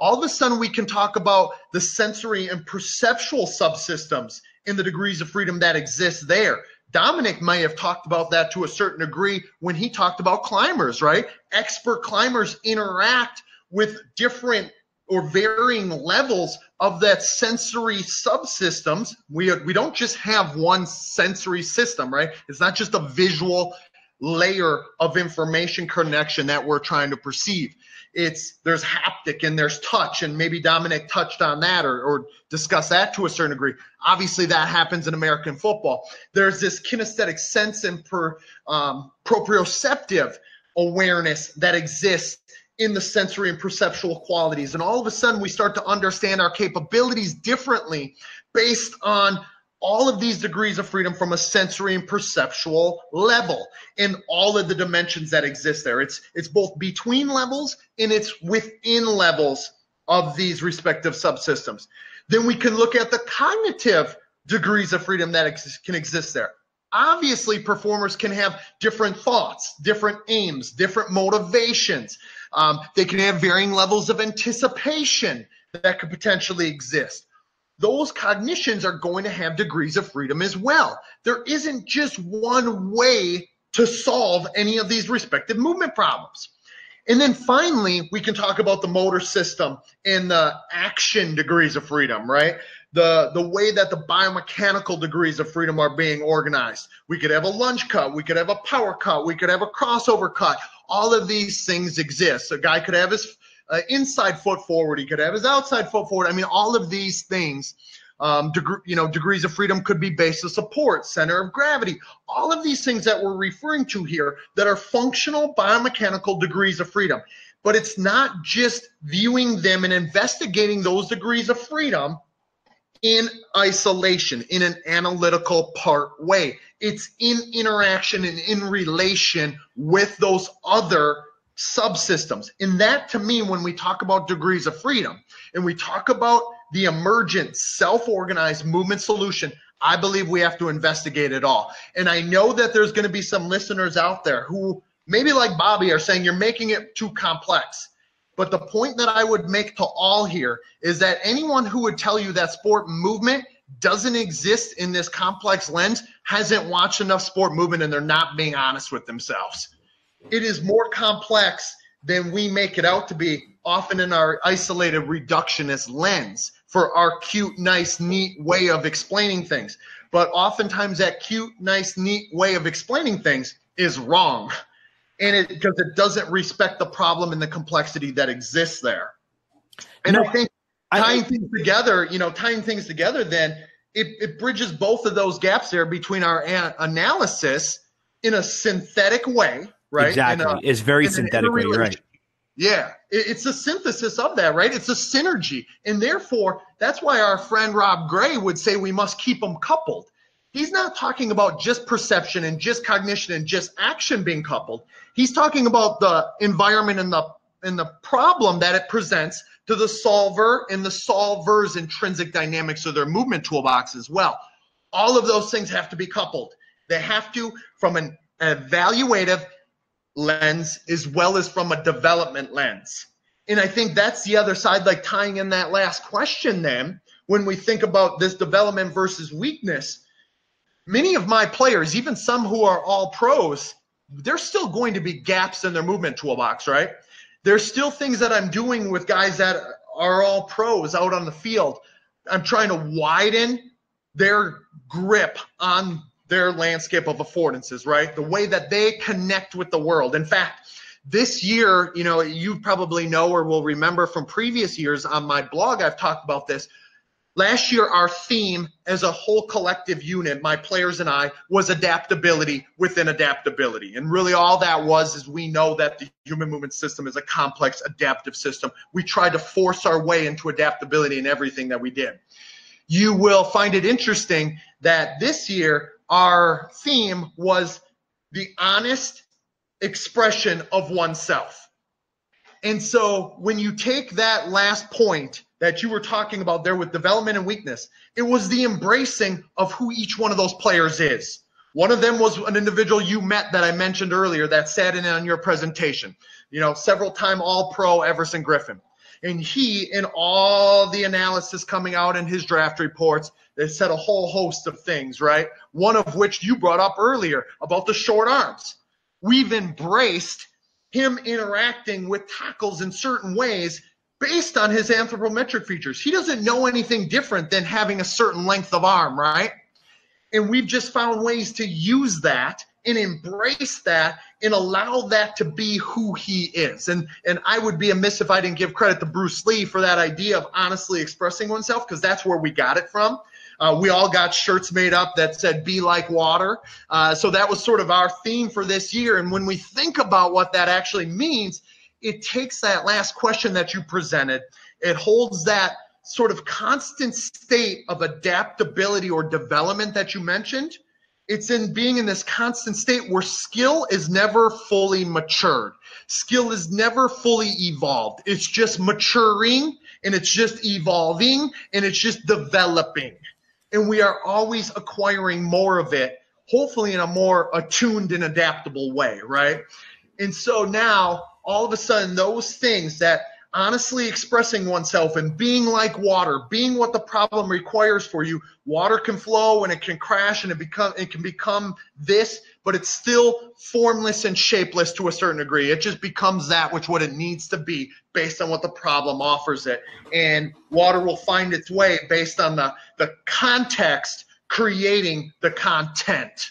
all of a sudden we can talk about the sensory and perceptual subsystems in the degrees of freedom that exist there. Dominic may have talked about that to a certain degree when he talked about climbers, right? Expert climbers interact with different or varying levels of that sensory subsystems. We, we don't just have one sensory system, right? It's not just a visual layer of information connection that we're trying to perceive. It's there's haptic and there's touch, and maybe Dominic touched on that or, or discussed that to a certain degree. Obviously, that happens in American football. There's this kinesthetic sense and per, um, proprioceptive awareness that exists in the sensory and perceptual qualities. And all of a sudden, we start to understand our capabilities differently based on all of these degrees of freedom from a sensory and perceptual level in all of the dimensions that exist there. It's it's both between levels and it's within levels of these respective subsystems. Then we can look at the cognitive degrees of freedom that ex- can exist there. Obviously, performers can have different thoughts, different aims, different motivations. Um, they can have varying levels of anticipation that could potentially exist those cognitions are going to have degrees of freedom as well. There isn't just one way to solve any of these respective movement problems. And then finally, we can talk about the motor system and the action degrees of freedom, right? The, the way that the biomechanical degrees of freedom are being organized. We could have a lunge cut, we could have a power cut, we could have a crossover cut. All of these things exist. A guy could have his uh, inside foot forward. He could have his outside foot forward. I mean, all of these things, um, deg- you know, degrees of freedom could be base of support, center of gravity, all of these things that we're referring to here that are functional biomechanical degrees of freedom. But it's not just viewing them and investigating those degrees of freedom in isolation, in an analytical part way. It's in interaction and in relation with those other subsystems. And that to me, when we talk about degrees of freedom and we talk about the emergent self organized movement solution, I believe we have to investigate it all. And I know that there's going to be some listeners out there who maybe like Bobby are saying you're making it too complex. But the point that I would make to all here is that anyone who would tell you that sport movement doesn't exist in this complex lens hasn't watched enough sport movement and they're not being honest with themselves it is more complex than we make it out to be, often in our isolated reductionist lens for our cute, nice, neat way of explaining things. But oftentimes that cute, nice, neat way of explaining things is wrong. And it because it doesn't respect the problem and the complexity that exists there. And no, I think tying I, things together, you know, tying things together, then it, it bridges both of those gaps there between our analysis in a synthetic way right? Exactly. Uh, it's very synthetic right? Yeah, it's a synthesis of that, right? It's a synergy. And therefore, that's why our friend Rob Gray would say we must keep them coupled. He's not talking about just perception and just cognition and just action being coupled. He's talking about the environment and the and the problem that it presents to the solver and the solver's intrinsic dynamics of their movement toolbox as well. All of those things have to be coupled. They have to, from an evaluative lens as well as from a development lens. And I think that's the other side, like tying in that last question then, when we think about this development versus weakness. Many of my players, even some who are all pros, there's still going to be gaps in their movement toolbox, right? There's still things that I'm doing with guys that are all pros out on the field. I'm trying to widen their grip on their landscape of affordances, right? The way that they connect with the world. In fact, this year, you know, you probably know or will remember from previous years on my blog, I've talked about this. Last year, our theme as a whole collective unit, my players and I, was adaptability within adaptability. And really, all that was is we know that the human movement system is a complex adaptive system. We tried to force our way into adaptability in everything that we did. You will find it interesting that this year, our theme was the honest expression of oneself. And so when you take that last point that you were talking about there with development and weakness, it was the embracing of who each one of those players is. One of them was an individual you met that I mentioned earlier that sat in on your presentation. You know, several time all pro Everson Griffen. And he, in all the analysis coming out in his draft reports, they said a whole host of things, right? One of which you brought up earlier about the short arms. We've embraced him interacting with tackles in certain ways based on his anthropometric features. He doesn't know anything different than having a certain length of arm, right? And we've just found ways to use that and embrace that and allow that to be who he is. And and I would be amiss if I didn't give credit to Bruce Lee for that idea of honestly expressing oneself because that's where we got it from. Uh, we all got shirts made up that said "Be like water," uh, so that was sort of our theme for this year. And when we think about what that actually means, it takes that last question that you presented, it holds that sort of constant state of adaptability or development that you mentioned. It's in being in this constant state where skill is never fully matured. Skill is never fully evolved. It's just maturing and it's just evolving and it's just developing. And we are always acquiring more of it, hopefully in a more attuned and adaptable way, right? And so now all of a sudden those things that honestly expressing oneself and being like water, being what the problem requires for you. Water can flow and it can crash and it become it can become this, but it's still formless and shapeless to a certain degree. It just becomes that which what it needs to be based on what the problem offers it. And water will find its way based on the the context creating the content.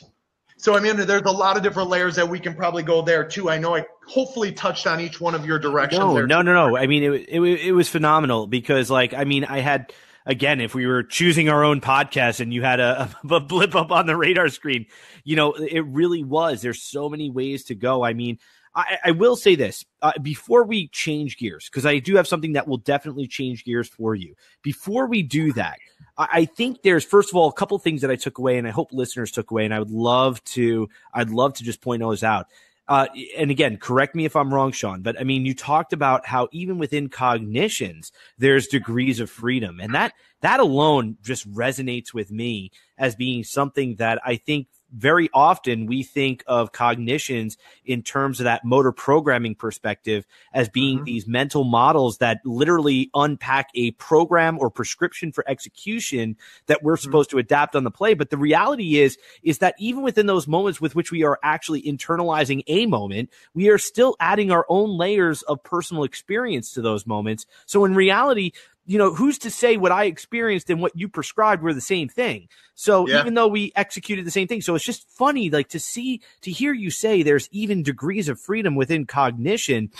So I mean, there's a lot of different layers that we can probably go there too. I know I hopefully touched on each one of your directions. No, there. no, no, no. I mean, it, it it was phenomenal because, like, I mean, I had again, if we were choosing our own podcast and you had a, a blip up on the radar screen, you know, it really was. There's so many ways to go. I mean, I, I will say this uh, before we change gears, because I do have something that will definitely change gears for you. Before we do that, I think there's first of all a couple things that I took away, and I hope listeners took away, and I would love to I'd love to just point those out. Uh, and again, correct me if I'm wrong, Shawn, but I mean, you talked about how even within cognitions, there's degrees of freedom, and that that alone just resonates with me as being something that I think very often we think of cognitions in terms of that motor programming perspective as being mm-hmm. these mental models that literally unpack a program or prescription for execution that we're mm-hmm. supposed to adapt on the play. But the reality is, is that even within those moments with which we are actually internalizing a moment, we are still adding our own layers of personal experience to those moments. So in reality, you know, who's to say what I experienced and what you prescribed were the same thing? So yeah. even though we executed the same thing, so it's just funny, like to see, to hear you say there's even degrees of freedom within cognition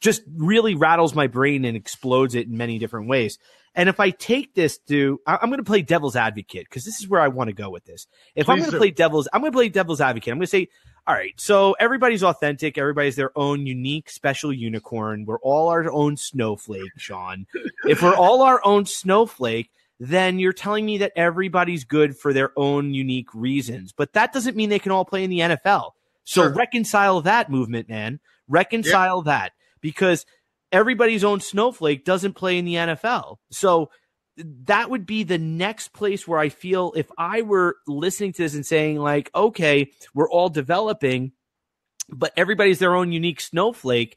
just really rattles my brain and explodes it in many different ways. And if I take this to, I'm going to play devil's advocate because this is where I want to go with this. If Please I'm going to play devil's, I'm going to play devil's advocate. I'm going to say, all right, so everybody's authentic. Everybody's their own unique, special unicorn. We're all our own snowflake, Shawn. if we're all our own snowflake, then you're telling me that everybody's good for their own unique reasons. But that doesn't mean they can all play in the NFL. So sure. reconcile that movement, man. Reconcile that because everybody's own snowflake doesn't play in the NFL. So that would be the next place where I feel if I were listening to this and saying, like, okay, we're all developing, but everybody's their own unique snowflake.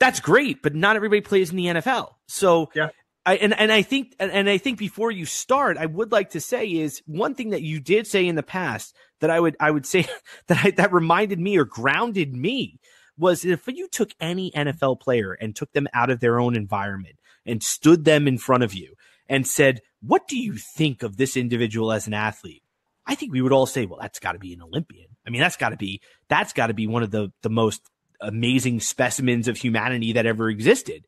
That's great, but not everybody plays in the NFL. So yeah. I, and, and I think and I think before you start, I would like to say is one thing that you did say in the past that I would I would say that I, that reminded me or grounded me was if you took any NFL player and took them out of their own environment and stood them in front of you and said, What do you think of this individual as an athlete? I think we would all say, Well, that's got to be an Olympian. I mean, that's got to be that's got to be one of the the most amazing specimens of humanity that ever existed.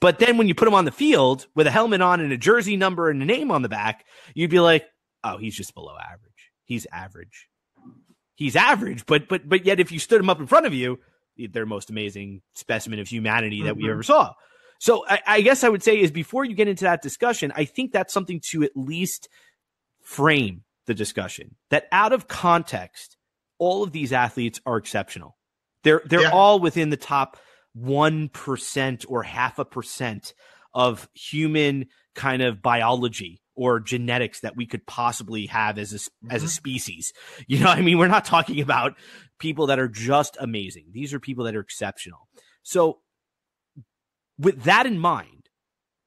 But then when you put him on the field with a helmet on and a jersey number and a name on the back, you'd be like, "Oh, he's just below average. He's average. He's average." But but but yet, if you stood him up in front of you, their most amazing specimen of humanity that mm-hmm. we ever saw. So I, I guess I would say is before you get into that discussion, I think that's something to at least frame the discussion that out of context, all of these athletes are exceptional. They're they're yeah. all within the top one percent or half a percent of human kind of biology or genetics that we could possibly have as a mm-hmm. as a mm-hmm. species. You know, I mean, we're not talking about people that are just amazing. These are people that are exceptional. So with that in mind,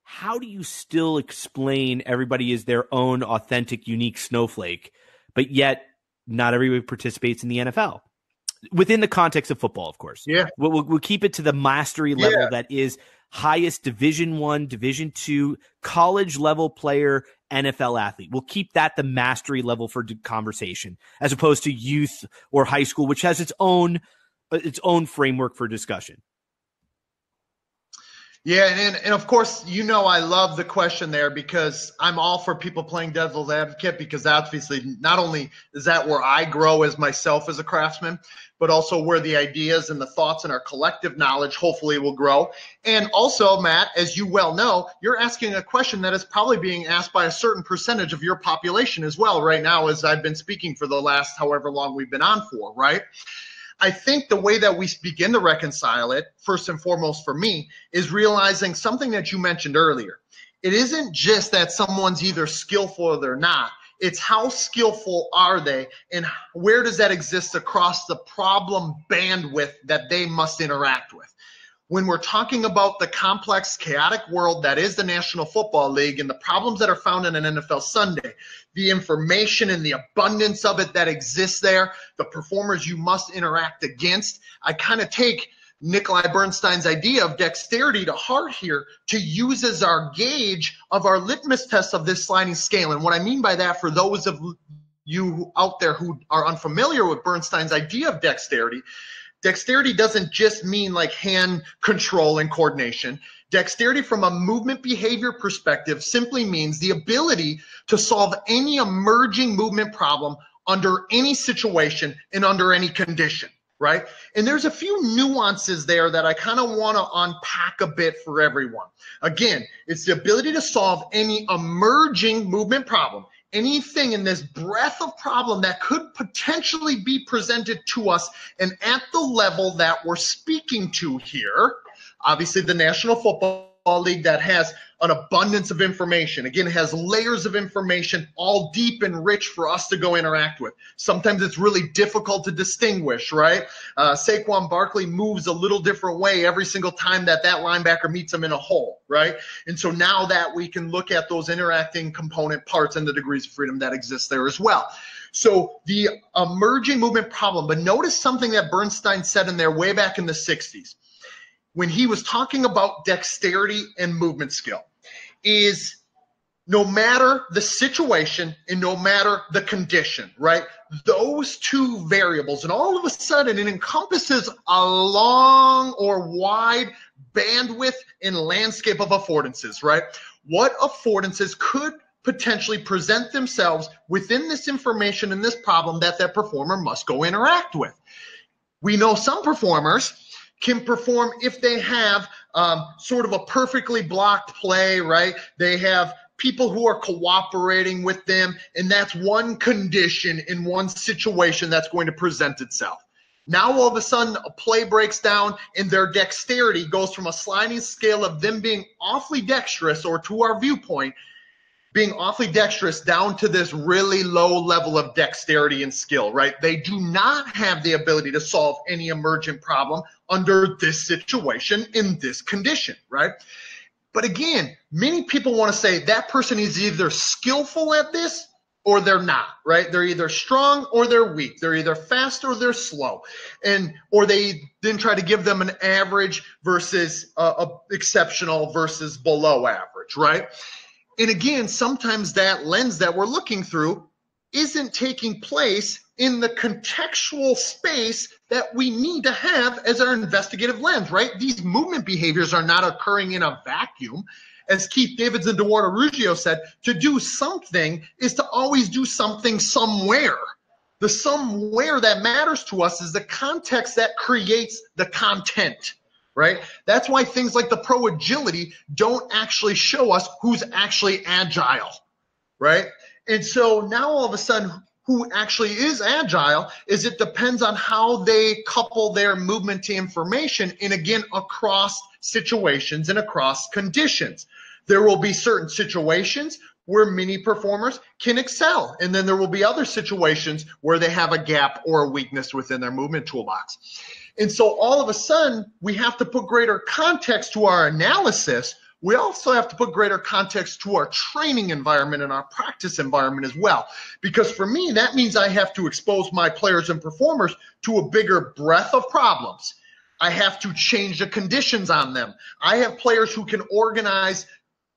how do you still explain everybody is their own authentic, unique snowflake, but yet not everybody participates in the NFL? Within the context of football, of course. Yeah. We'll, we'll, we'll keep it to the mastery level yeah. that is highest division one, division two, college level player, NFL athlete. We'll keep that the mastery level for conversation as opposed to youth or high school, which has its own, uh, its own framework for discussion. Yeah, and, and of course, you know I love the question there because I'm all for people playing devil's advocate because obviously not only is that where I grow as myself as a craftsman, but also where the ideas and the thoughts and our collective knowledge hopefully will grow. And also, Matt, as you well know, you're asking a question that is probably being asked by a certain percentage of your population as well right now as I've been speaking for the last however long we've been on for, right? I think the way that we begin to reconcile it, first and foremost for me, is realizing something that you mentioned earlier. It isn't just that someone's either skillful or they're not. It's how skillful are they and where does that exist across the problem bandwidth that they must interact with when we're talking about the complex, chaotic world that is the National Football League and the problems that are found in an NFL Sunday, the information and the abundance of it that exists there, the performers you must interact against, I kind of take Nikolai Bernstein's idea of dexterity to heart here to use as our gauge of our litmus test of this sliding scale. And what I mean by that, for those of you out there who are unfamiliar with Bernstein's idea of dexterity, Dexterity doesn't just mean like hand control and coordination. Dexterity from a movement behavior perspective simply means the ability to solve any emerging movement problem under any situation and under any condition, right? And there's a few nuances there that I kind of want to unpack a bit for everyone. Again, it's the ability to solve any emerging movement problem anything in this breadth of problem that could potentially be presented to us and at the level that we're speaking to here. Obviously, the National Football League that has an abundance of information. Again, has layers of information, all deep and rich for us to go interact with. Sometimes it's really difficult to distinguish, right? Uh, Saquon Barkley moves a little different way every single time that that linebacker meets him in a hole, right? And so now that we can look at those interacting component parts and the degrees of freedom that exist there as well. So the emerging movement problem, but notice something that Bernstein said in there way back in the 60s when he was talking about dexterity and movement skill is no matter the situation and no matter the condition, right? Those two variables, and all of a sudden it encompasses a long or wide bandwidth and landscape of affordances, right? What affordances could potentially present themselves within this information and this problem that that performer must go interact with? We know some performers can perform if they have um, sort of a perfectly blocked play, right? They have people who are cooperating with them, and that's one condition in one situation that's going to present itself. Now all of a sudden a play breaks down and their dexterity goes from a sliding scale of them being awfully dexterous or to our viewpoint being awfully dexterous down to this really low level of dexterity and skill, right? They do not have the ability to solve any emergent problem under this situation in this condition, right? But again, many people want to say that person is either skillful at this or they're not, right? They're either strong or they're weak. They're either fast or they're slow. And or they then try to give them an average versus uh, exceptional versus below average, right? And again, sometimes that lens that we're looking through isn't taking place in the contextual space that we need to have as our investigative lens, right? These movement behaviors are not occurring in a vacuum. As Keith Davids and Duarte Araújo said, to do something is to always do something somewhere. The somewhere that matters to us is the context that creates the content right? That's why things like the pro agility don't actually show us who's actually agile, right? And so now all of a sudden, who actually is agile is it depends on how they couple their movement to information and again across situations and across conditions. There will be certain situations where many performers can excel. And then there will be other situations where they have a gap or a weakness within their movement toolbox. And so all of a sudden, we have to put greater context to our analysis. We also have to put greater context to our training environment and our practice environment as well. Because for me, that means I have to expose my players and performers to a bigger breadth of problems. I have to change the conditions on them. I have players who can organize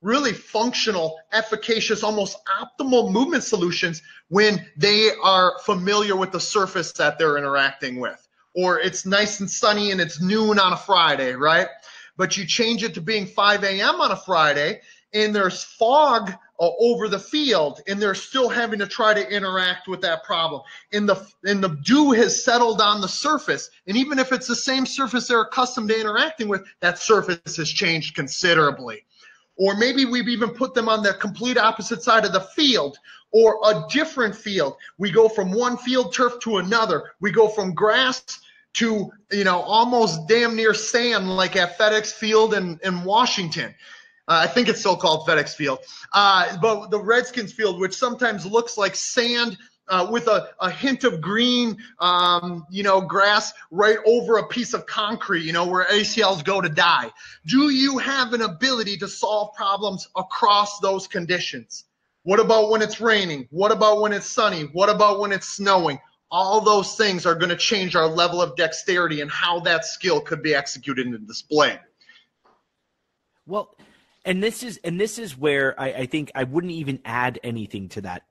really functional, efficacious, almost optimal movement solutions when they are familiar with the surface that they're interacting with or it's nice and sunny and it's noon on a Friday, right? but you change it to being 5 a.m. on a Friday, and there's fog uh, over the field, and they're still having to try to interact with that problem. And the and the dew has settled on the surface, and even if it's the same surface they're accustomed to interacting with, that surface has changed considerably. Or maybe we've even put them on the complete opposite side of the field or a different field. We go from one field turf to another. We go from grass to, you know, almost damn near sand like at FedEx Field in, in Washington. Uh, I think it's still called FedEx Field. Uh, but the Redskins field, which sometimes looks like sand uh, with a, a hint of green, um, you know, grass right over a piece of concrete, you know, where ACLs go to die. Do you have an ability to solve problems across those conditions? What about when it's raining? What about when it's sunny? What about when it's snowing? All those things are going to change our level of dexterity and how that skill could be executed and displayed. Well, and this is and this is where I, I think I wouldn't even add anything to that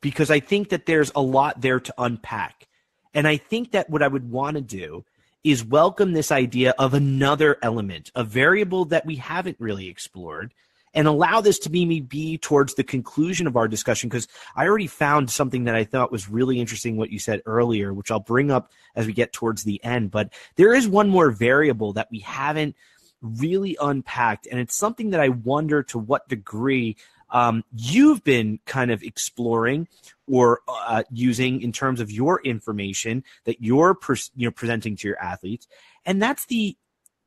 because I think that there's a lot there to unpack. And I think that what I would want to do is welcome this idea of another element, a variable that we haven't really explored, and allow this to be be towards the conclusion of our discussion because I already found something that I thought was really interesting what you said earlier, which I'll bring up as we get towards the end. But there is one more variable that we haven't really unpacked, and it's something that I wonder to what degree um, you've been kind of exploring or uh, using in terms of your information that you're pres- you know presenting to your athletes, and that's the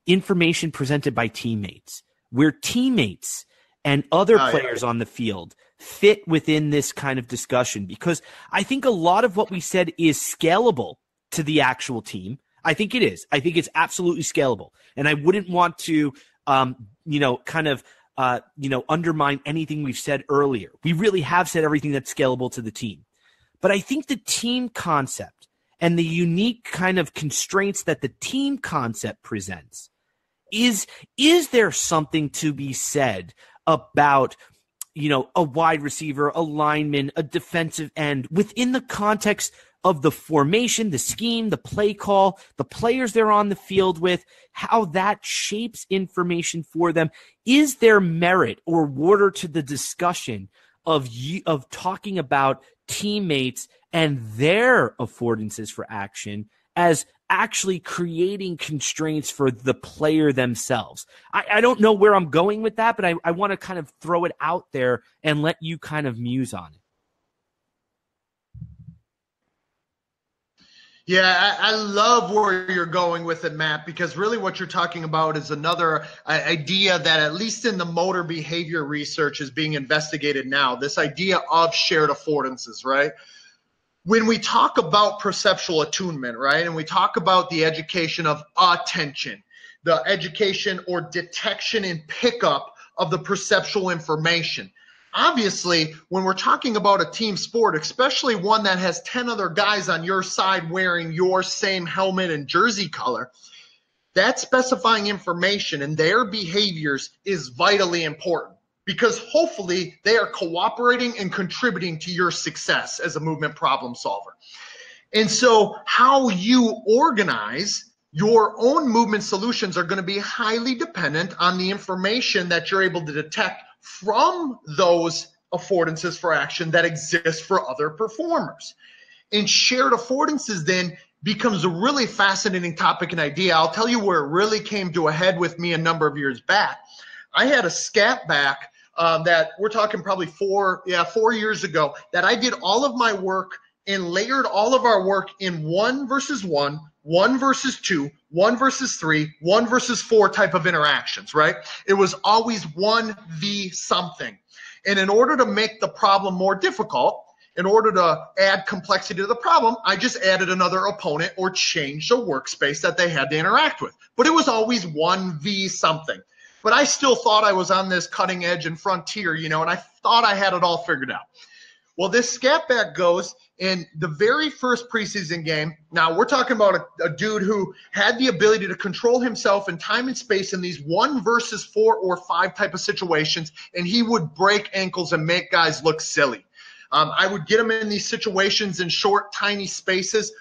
information presented by teammates, where teammates and other oh, players yeah. on the field fit within this kind of discussion because I think a lot of what we said is scalable to the actual team. I think it is. I think it's absolutely scalable. And I wouldn't want to, um, you know, kind of uh, you know, undermine anything we've said earlier. We really have said everything that's scalable to the team. But I think the team concept and the unique kind of constraints that the team concept presents is is there something to be said about you know a wide receiver, a lineman, a defensive end within the context of the formation, the scheme, the play call, the players they're on the field with, how that shapes information for them. Is there merit or water to the discussion of of talking about teammates and their affordances for action as actually creating constraints for the player themselves. I, I don't know where I'm going with that, but I, I want to kind of throw it out there and let you kind of muse on it. Yeah, I, I, love where you're going with it, Matt, because really what you're talking about is another uh, idea that, at least in the motor behavior research, is being investigated now. This idea of shared affordances, right? When we talk about perceptual attunement, right, and we talk about the education of attention, the education or detection and pickup of the perceptual information obviously, when we're talking about a team sport, especially one that has 10 other guys on your side wearing your same helmet and jersey color, that specifying information and their behaviors is vitally important because hopefully they are cooperating and contributing to your success as a movement problem solver. And so, how you organize your own movement solutions are going to be highly dependent on the information that you're able to detect from those affordances for action that exist for other performers. And shared affordances then becomes a really fascinating topic and idea. I'll tell you where it really came to a head with me a number of years back. I had a scat back um, that we're talking probably four, yeah, four years ago that I did all of my work and layered all of our work in one versus one, one versus two, one versus three, one versus four type of interactions, right? It was always one v something. And in order to make the problem more difficult, in order to add complexity to the problem, I just added another opponent or changed a workspace that they had to interact with. But it was always one v something. But I still thought I was on this cutting edge and frontier, you know, and I thought I had it all figured out. Well, this scat back goes in the very first preseason game. Now, we're talking about a, a, dude who had the ability to control himself in time and space in these one versus four or five type of situations, and he would break ankles and make guys look silly. Um, I would get him in these situations in short, tiny spaces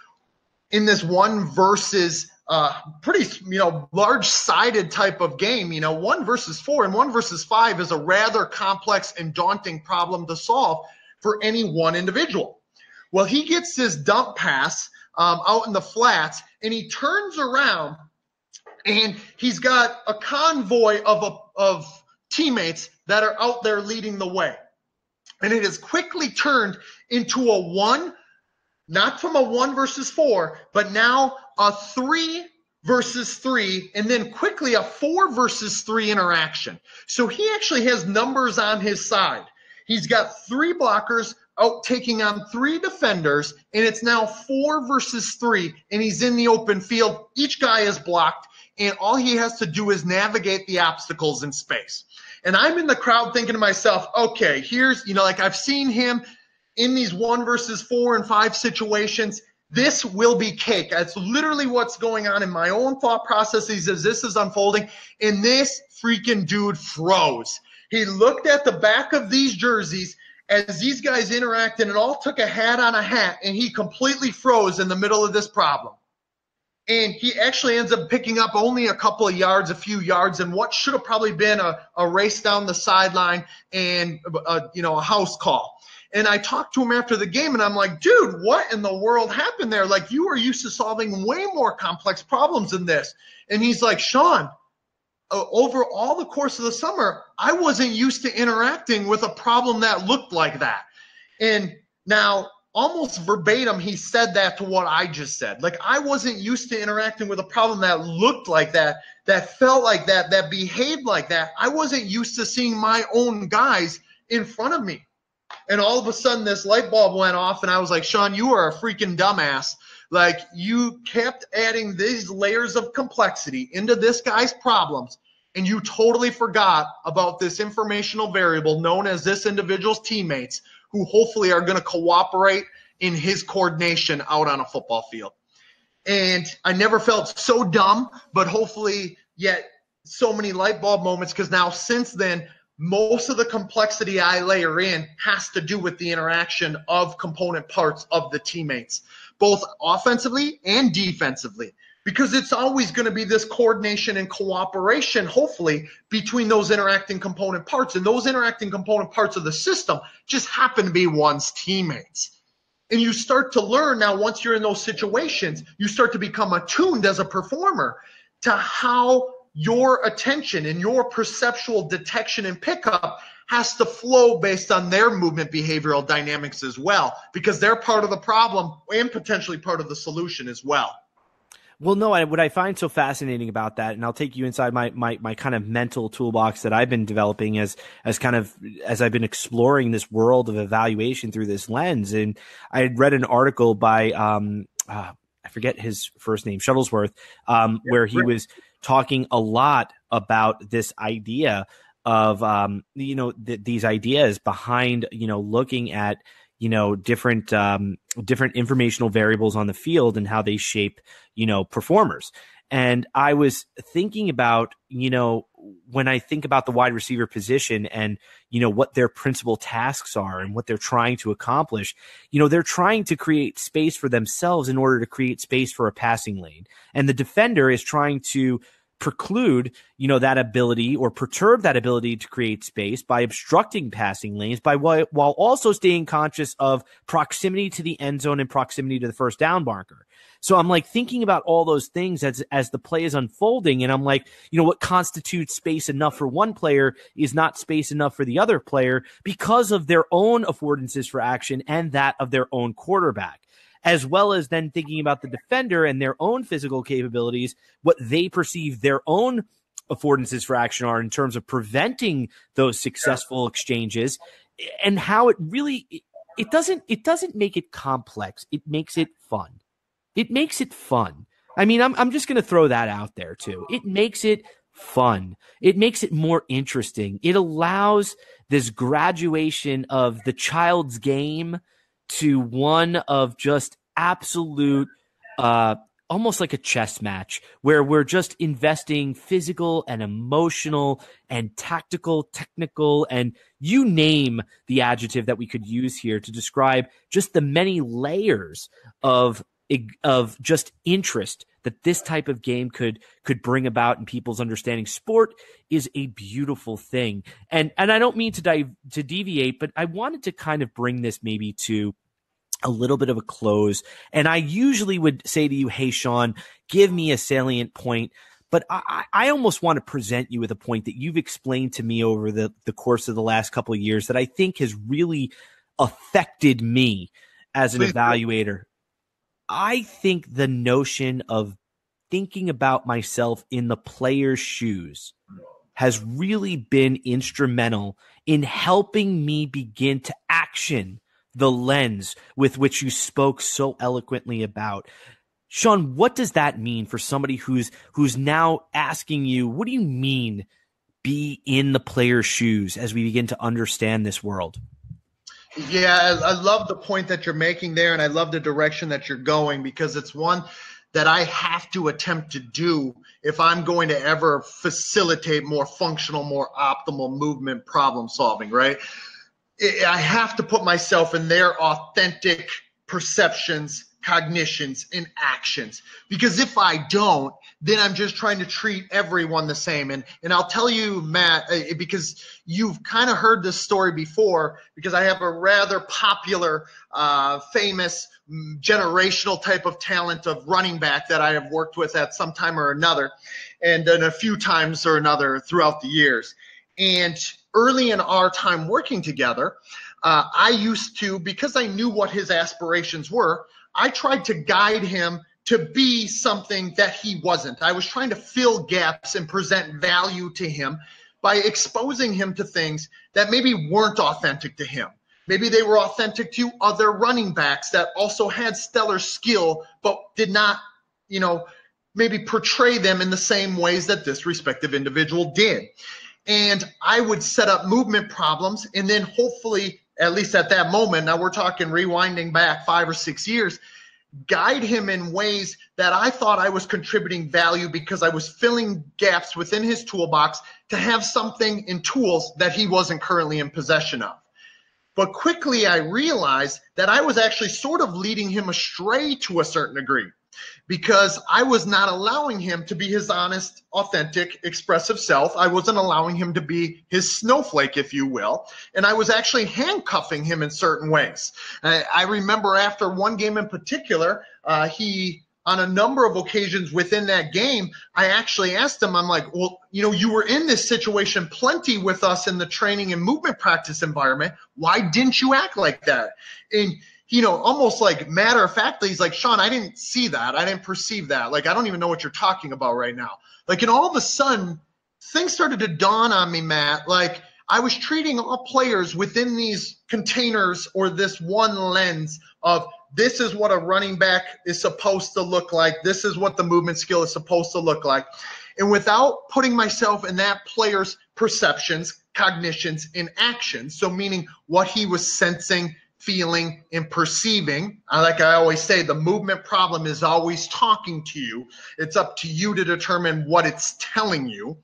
in this one versus uh, pretty you know large sided type of game. You know, one versus four and one versus five is a rather complex and daunting problem to solve for any one individual. Well, he gets this dump pass um, out in the flats, and he turns around, and he's got a convoy of a, of teammates that are out there leading the way, and it has quickly turned into a one, not from a one versus four, but now a three versus three, and then quickly a four versus three interaction. So he actually has numbers on his side. He's got three blockers out taking on three defenders, and it's now four versus three, and he's in the open field. Each guy is blocked, and all he has to do is navigate the obstacles in space. And I'm in the crowd thinking to myself, okay, here's, you know, like I've seen him in these one versus four and five situations. This will be cake. That's literally what's going on in my own thought processes as this is unfolding. And this freaking dude froze. He looked at the back of these jerseys as these guys interacted and all took a hat on a hat and he completely froze in the middle of this problem. And he actually ends up picking up only a couple of yards, a few yards, and what should have probably been a, a race down the sideline and a, you know a house call. And I talked to him after the game, and I'm like, dude, what in the world happened there? Like, you are used to solving way more complex problems than this. And he's like, Shawn, uh, over all the course of the summer, I wasn't used to interacting with a problem that looked like that. And now, almost verbatim, he said that to what I just said. Like, I wasn't used to interacting with a problem that looked like that, that felt like that, that behaved like that. I wasn't used to seeing my own guys in front of me. And all of a sudden, this light bulb went off, and I was like, Shawn, you are a freaking dumbass. Like, you kept adding these layers of complexity into this guy's problems, and you totally forgot about this informational variable known as this individual's teammates, who hopefully are going to cooperate in his coordination out on a football field. And I never felt so dumb, but hopefully, yet so many light bulb moments because now since then, most of the complexity I layer in has to do with the interaction of component parts of the teammates, both offensively and defensively, because it's always going to be this coordination and cooperation, hopefully, between those interacting component parts. And those interacting component parts of the system just happen to be one's teammates. And you start to learn now, once you're in those situations, you start to become attuned as a performer to how your attention and your perceptual detection and pickup has to flow based on their movement behavioral dynamics as well, because they're part of the problem and potentially part of the solution as well. Well, no, I, what I find so fascinating about that, and I'll take you inside my, my, my kind of mental toolbox that I've been developing as, as kind of, as I've been exploring this world of evaluation through this lens. And I had read an article by, um, uh, I forget his first name, Shuttlesworth, um, yeah, where he right. was talking a lot about this idea of um, you know th- these ideas behind you know looking at you know different um, different informational variables on the field and how they shape you know performers. And i was thinking about you know when i think about the wide receiver position and you know what their principal tasks are and what they're trying to accomplish you know they're trying to create space for themselves in order to create space for a passing lane. And the defender is trying to preclude, you know, that ability or perturb that ability to create space by obstructing passing lanes by while also staying conscious of proximity to the end zone and proximity to the first down marker. So I'm like thinking about all those things as as the play is unfolding, and I'm like, you know, what constitutes space enough for one player is not space enough for the other player because of their own affordances for action and that of their own quarterback as well as then thinking about the defender and their own physical capabilities, what they perceive their own affordances for action are in terms of preventing those successful exchanges and how it really it doesn't it doesn't make it complex. It makes it fun. It makes it fun. I mean i'm, I'm just going to throw that out there too. It makes it fun. It makes it more interesting. It allows this graduation of the child's game to one of just absolute uh almost like a chess match where we're just investing physical and emotional and tactical, technical, and you name the adjective that we could use here to describe just the many layers of of just interest that this type of game could could bring about in people's understanding. Sport is a beautiful thing, and and I don't mean to dive to deviate, but I wanted to kind of bring this maybe to a little bit of a close. And I usually would say to you, Hey, Shawn, give me a salient point. But I, I almost want to present you with a point that you've explained to me over the, the course of the last couple of years that I think has really affected me as an Please evaluator. I think the notion of thinking about myself in the player's shoes has really been instrumental in helping me begin to action the lens with which you spoke so eloquently about. Shawn, what does that mean for somebody who's who's now asking you, what do you mean be in the player's shoes as we begin to understand this world? Yeah, I love the point that you're making there, and I love the direction that you're going because it's one that I have to attempt to do if I'm going to ever facilitate more functional, more optimal movement problem solving, right? I have to put myself in their authentic perceptions, cognitions, and actions. Because if I don't, then I'm just trying to treat everyone the same. And and I'll tell you, Matt, uh, because you've kind of heard this story before, because I have a rather popular, uh, famous mm, generational type of talent of running back that I have worked with at some time or another, and then a few times or another throughout the years. And early in our time working together, uh, I used to, because I knew what his aspirations were, I tried to guide him to be something that he wasn't. I was trying to fill gaps and present value to him by exposing him to things that maybe weren't authentic to him. Maybe they were authentic to other running backs that also had stellar skill, but did not, you know, maybe portray them in the same ways that this respective individual did and I would set up movement problems and then hopefully at least at that moment now we're talking rewinding back 5 or 6 years guide him in ways that I thought I was contributing value because I was filling gaps within his toolbox to have something in tools that he wasn't currently in possession of. But quickly I realized that I was actually sort of leading him astray to a certain degree because I was not allowing him to be his honest, authentic, expressive self. I wasn't allowing him to be his snowflake, if you will. And I was actually handcuffing him in certain ways. I, I remember after one game in particular, uh, he on a number of occasions within that game, I actually asked him, I'm like, well, you know, you were in this situation plenty with us in the training and movement practice environment. Why didn't you act like that? And you know, almost like matter of factly, he's like, Shawn, I didn't see that. I didn't perceive that. Like, I don't even know what you're talking about right now. Like, and all of a sudden, things started to dawn on me, Matt. Like, I was treating all players within these containers or this one lens of this is what a running back is supposed to look like. This is what the movement skill is supposed to look like. And without putting myself in that player's perceptions, cognitions, and actions, so meaning what he was sensing, feeling, and perceiving. Like I always say, the movement problem is always talking to you. It's up to you to determine what it's telling you.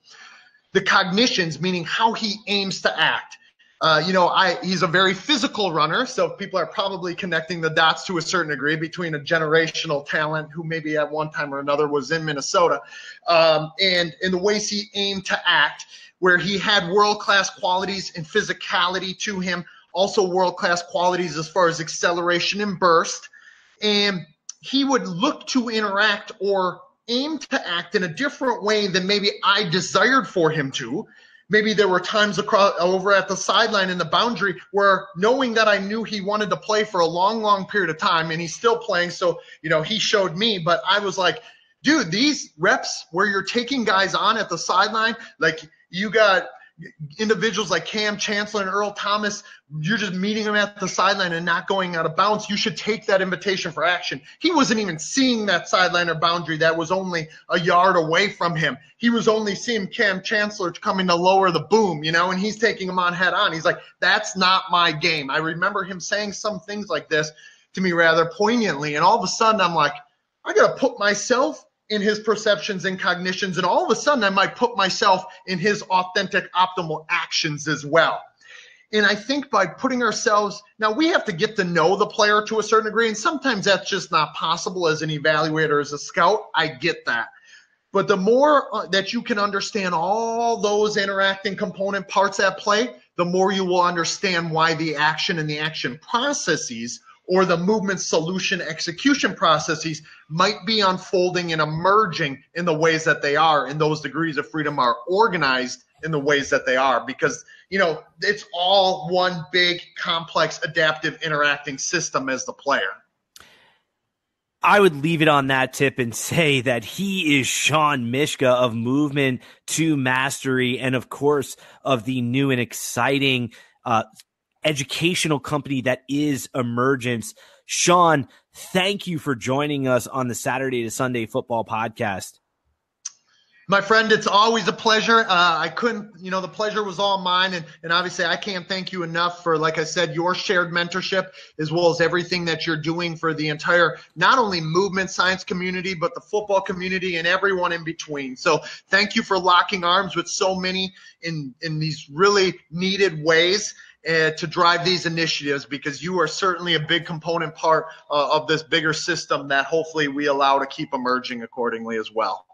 The cognitions, meaning how he aims to act. Uh, you know, I he's a very physical runner, so people are probably connecting the dots to a certain degree between a generational talent who maybe at one time or another was in Minnesota, um, and in the ways he aimed to act, where he had world class qualities and physicality to him, also world class qualities as far as acceleration and burst. And he would look to interact or aim to act in a different way than maybe I desired for him to. Maybe there were times across over at the sideline in the boundary where knowing that I knew he wanted to play for a long, long period of time and he's still playing. So, you know, he showed me, but I was like, dude, these reps where you're taking guys on at the sideline, like you got individuals like Kam Chancellor and Earl Thomas, you're just meeting them at the sideline and not going out of bounds. You should take that invitation for action. He wasn't even seeing that sideline or boundary that was only a yard away from him. He was only seeing Kam Chancellor coming to lower the boom, you know, and he's taking him on head on. He's like, that's not my game. I remember him saying some things like this to me rather poignantly. And all of a sudden, I'm like, I got to put myself in his perceptions and cognitions. And all of a sudden, I might put myself in his authentic, optimal actions as well. And I think by putting ourselves now, we have to get to know the player to a certain degree, and sometimes that's just not possible as an evaluator, as a scout. I get that. But the more uh, that you can understand all those interacting component parts at play, the more you will understand why the action and the action processes or the movement solution execution processes might be unfolding and emerging in the ways that they are, and those degrees of freedom are organized in the ways that they are. Because you know it's all one big complex adaptive interacting system as the player. I would leave it on that tip and say that he is Shawn Myszka of movement to mastery and of course of the new and exciting uh, educational company that is emergence. Shawn, thank you for joining us on the Saturday to Sunday football podcast. My friend, it's always a pleasure. Uh, I couldn't, you know, the pleasure was all mine. And, and obviously, I can't thank you enough for, like I said, your shared mentorship, as well as everything that you're doing for the entire, not only movement science community, but the football community and everyone in between. So thank you for locking arms with so many in, in these really needed ways. Uh, to drive these initiatives because you are certainly a big component part uh, of this bigger system that hopefully we allow to keep emerging accordingly as well.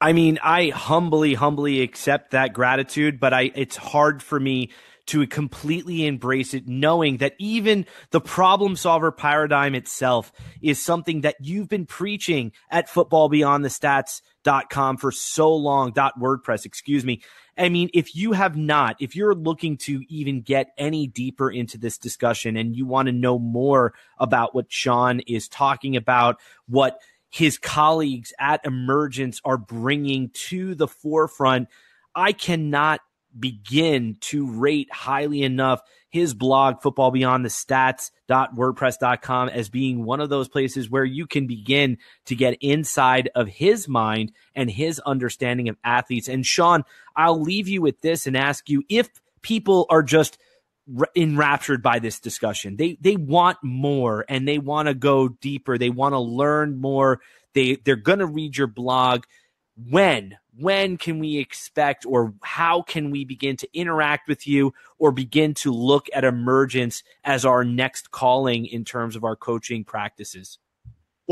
I mean, I humbly, humbly accept that gratitude, but I, it's hard for me to completely embrace it, knowing that even the problem solver paradigm itself is something that you've been preaching at footballbeyondthestats.com for so long, dot WordPress, excuse me. I mean, if you have not, if you're looking to even get any deeper into this discussion and you want to know more about what Shawn is talking about, what his colleagues at Emergence are bringing to the forefront. I cannot begin to rate highly enough his blog, Football Beyond the Stats.wordpress.com, as being one of those places where you can begin to get inside of his mind and his understanding of athletes. And Shawn, I'll leave you with this and ask you if people are just – enraptured by this discussion. They they want more and they want to go deeper. They want to learn more. They they're going to read your blog. When when can we expect or how can we begin to interact with you or begin to look at emergence as our next calling in terms of our coaching practices?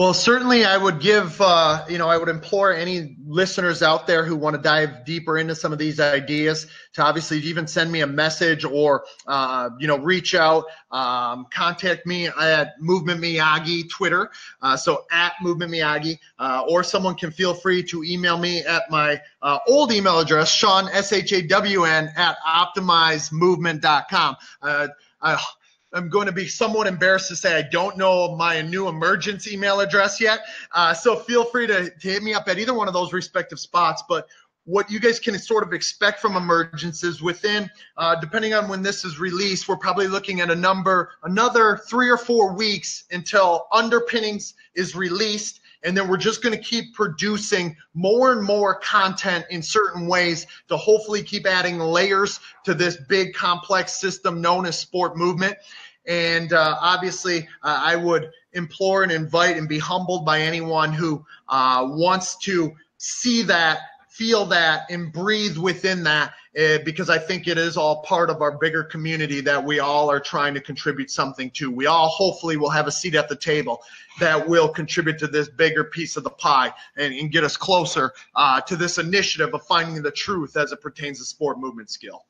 Well, certainly, I would give, uh, you know, I would implore any listeners out there who want to dive deeper into some of these ideas to obviously even send me a message or, uh, you know, reach out, um, contact me at Movement Miyagi Twitter. Uh, so at Movement Miyagi, uh, or someone can feel free to email me at my uh, old email address, Shawn, S H A W N, at optimizemovement.com. Uh, I, I'm going to be somewhat embarrassed to say I don't know my new emergence email address yet. Uh, so feel free to, to hit me up at either one of those respective spots. But what you guys can sort of expect from emergences within, uh, depending on when this is released, we're probably looking at a number, another three or four weeks until underpinnings is released and then we're just going to keep producing more and more content in certain ways to hopefully keep adding layers to this big complex system known as sport movement. And uh, obviously, uh, I would implore and invite and be humbled by anyone who uh, wants to see that, feel that, and breathe within that uh, because I think it is all part of our bigger community that we all are trying to contribute something to. We all hopefully will have a seat at the table that will contribute to this bigger piece of the pie and, and get us closer uh, to this initiative of finding the truth as it pertains to sport movement skill.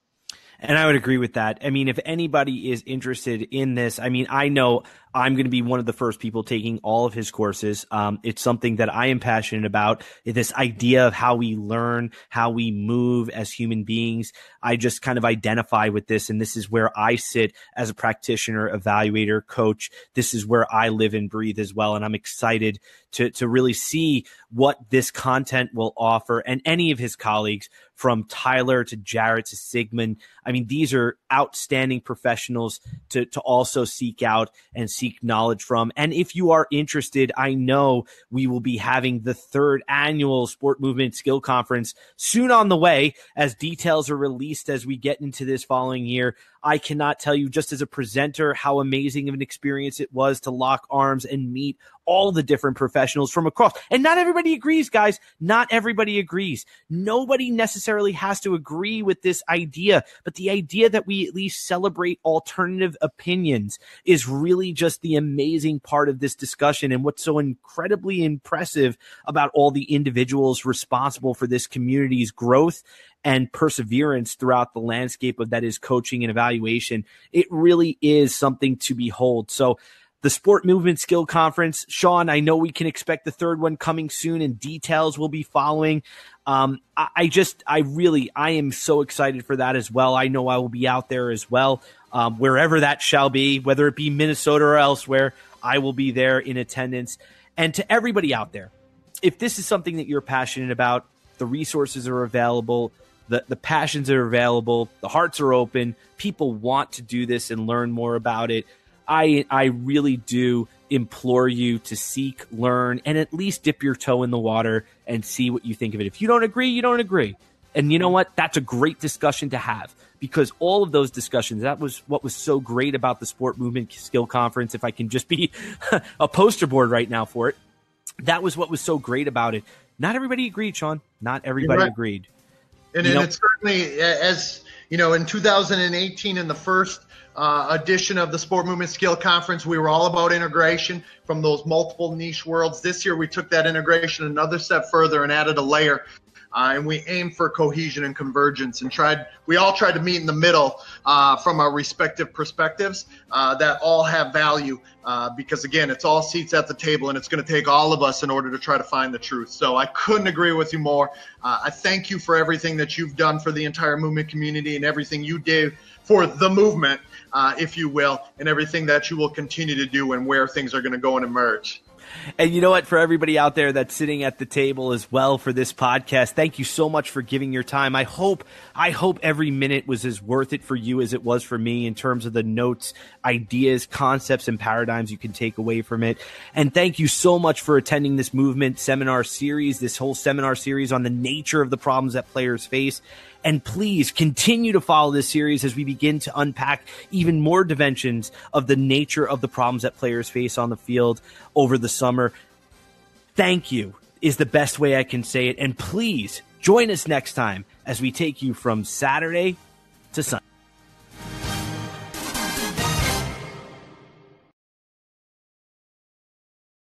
And I would agree with that. I mean, if anybody is interested in this, I mean, I know I'm going to be one of the first people taking all of his courses. Um, it's something that I am passionate about. This idea of how we learn, how we move as human beings. I just kind of identify with this. And this is where I sit as a practitioner, evaluator, coach. This is where I live and breathe as well. And I'm excited to, to really see what this content will offer and any of his colleagues from Tyler to Jarrett to Sigmund. I mean, these are outstanding professionals to, to also seek out and seek knowledge from. And if you are interested, I know we will be having the third annual Sport Movement Skill Conference soon on the way as details are released as we get into this following year. I cannot tell you just as a presenter how amazing of an experience it was to lock arms and meet all the different professionals from across. And not everybody agrees, guys. Not everybody agrees. Nobody necessarily has to agree with this idea, but the idea that we at least celebrate alternative opinions is really just the amazing part of this discussion and what's so incredibly impressive about all the individuals responsible for this community's growth and perseverance throughout the landscape of that is coaching and evaluation. It really is something to behold. So the Sport Movement Skill Conference. Shawn, I know we can expect the third one coming soon and details will be following. Um, I, I, just, I really, I am so excited for that as well. I know I will be out there as well, um, wherever that shall be, whether it be Minnesota or elsewhere, I will be there in attendance. And to everybody out there, if this is something that you're passionate about, the resources are available the, the passions are available, the hearts are open, people want to do this and learn more about it. I I really do implore you to seek, learn, and at least dip your toe in the water and see what you think of it. If you don't agree, you don't agree. And you know what? That's a great discussion to have because all of those discussions, that was what was so great about the Sport Movement Skill Conference. If I can just be a poster board right now for it, that was what was so great about it. Not everybody agreed, Shawn. Not everybody right. agreed. And, and it's certainly as you know, in 2018, in the first uh, edition of the Sport Movement Skill Conference, we were all about integration from those multiple niche worlds. This year, we took that integration another step further and added a layer uh, and we aimed for cohesion and convergence and tried we all tried to meet in the middle uh, from our respective perspectives uh, that all have value uh, because again it's all seats at the table and it's going to take all of us in order to try to find the truth. So i couldn't agree with you more. Uh, i thank you for everything that you've done for the entire movement community and everything you did for the movement uh, if you will and everything that you will continue to do and where things are going to go and emerge and you know what? For everybody out there that's sitting at the table as well for this podcast, thank you so much for giving your time. I hope, I hope every minute was as worth it for you as it was for me in terms of the notes, ideas, concepts, and paradigms you can take away from it. And thank you so much for attending this movement seminar series, this whole seminar series on the nature of the problems that players face. And please continue to follow this series as we begin to unpack even more dimensions of the nature of the problems that players face on the field over the summer. Thank you is the best way I can say it. And please join us next time as we take you from Saturday to Sunday.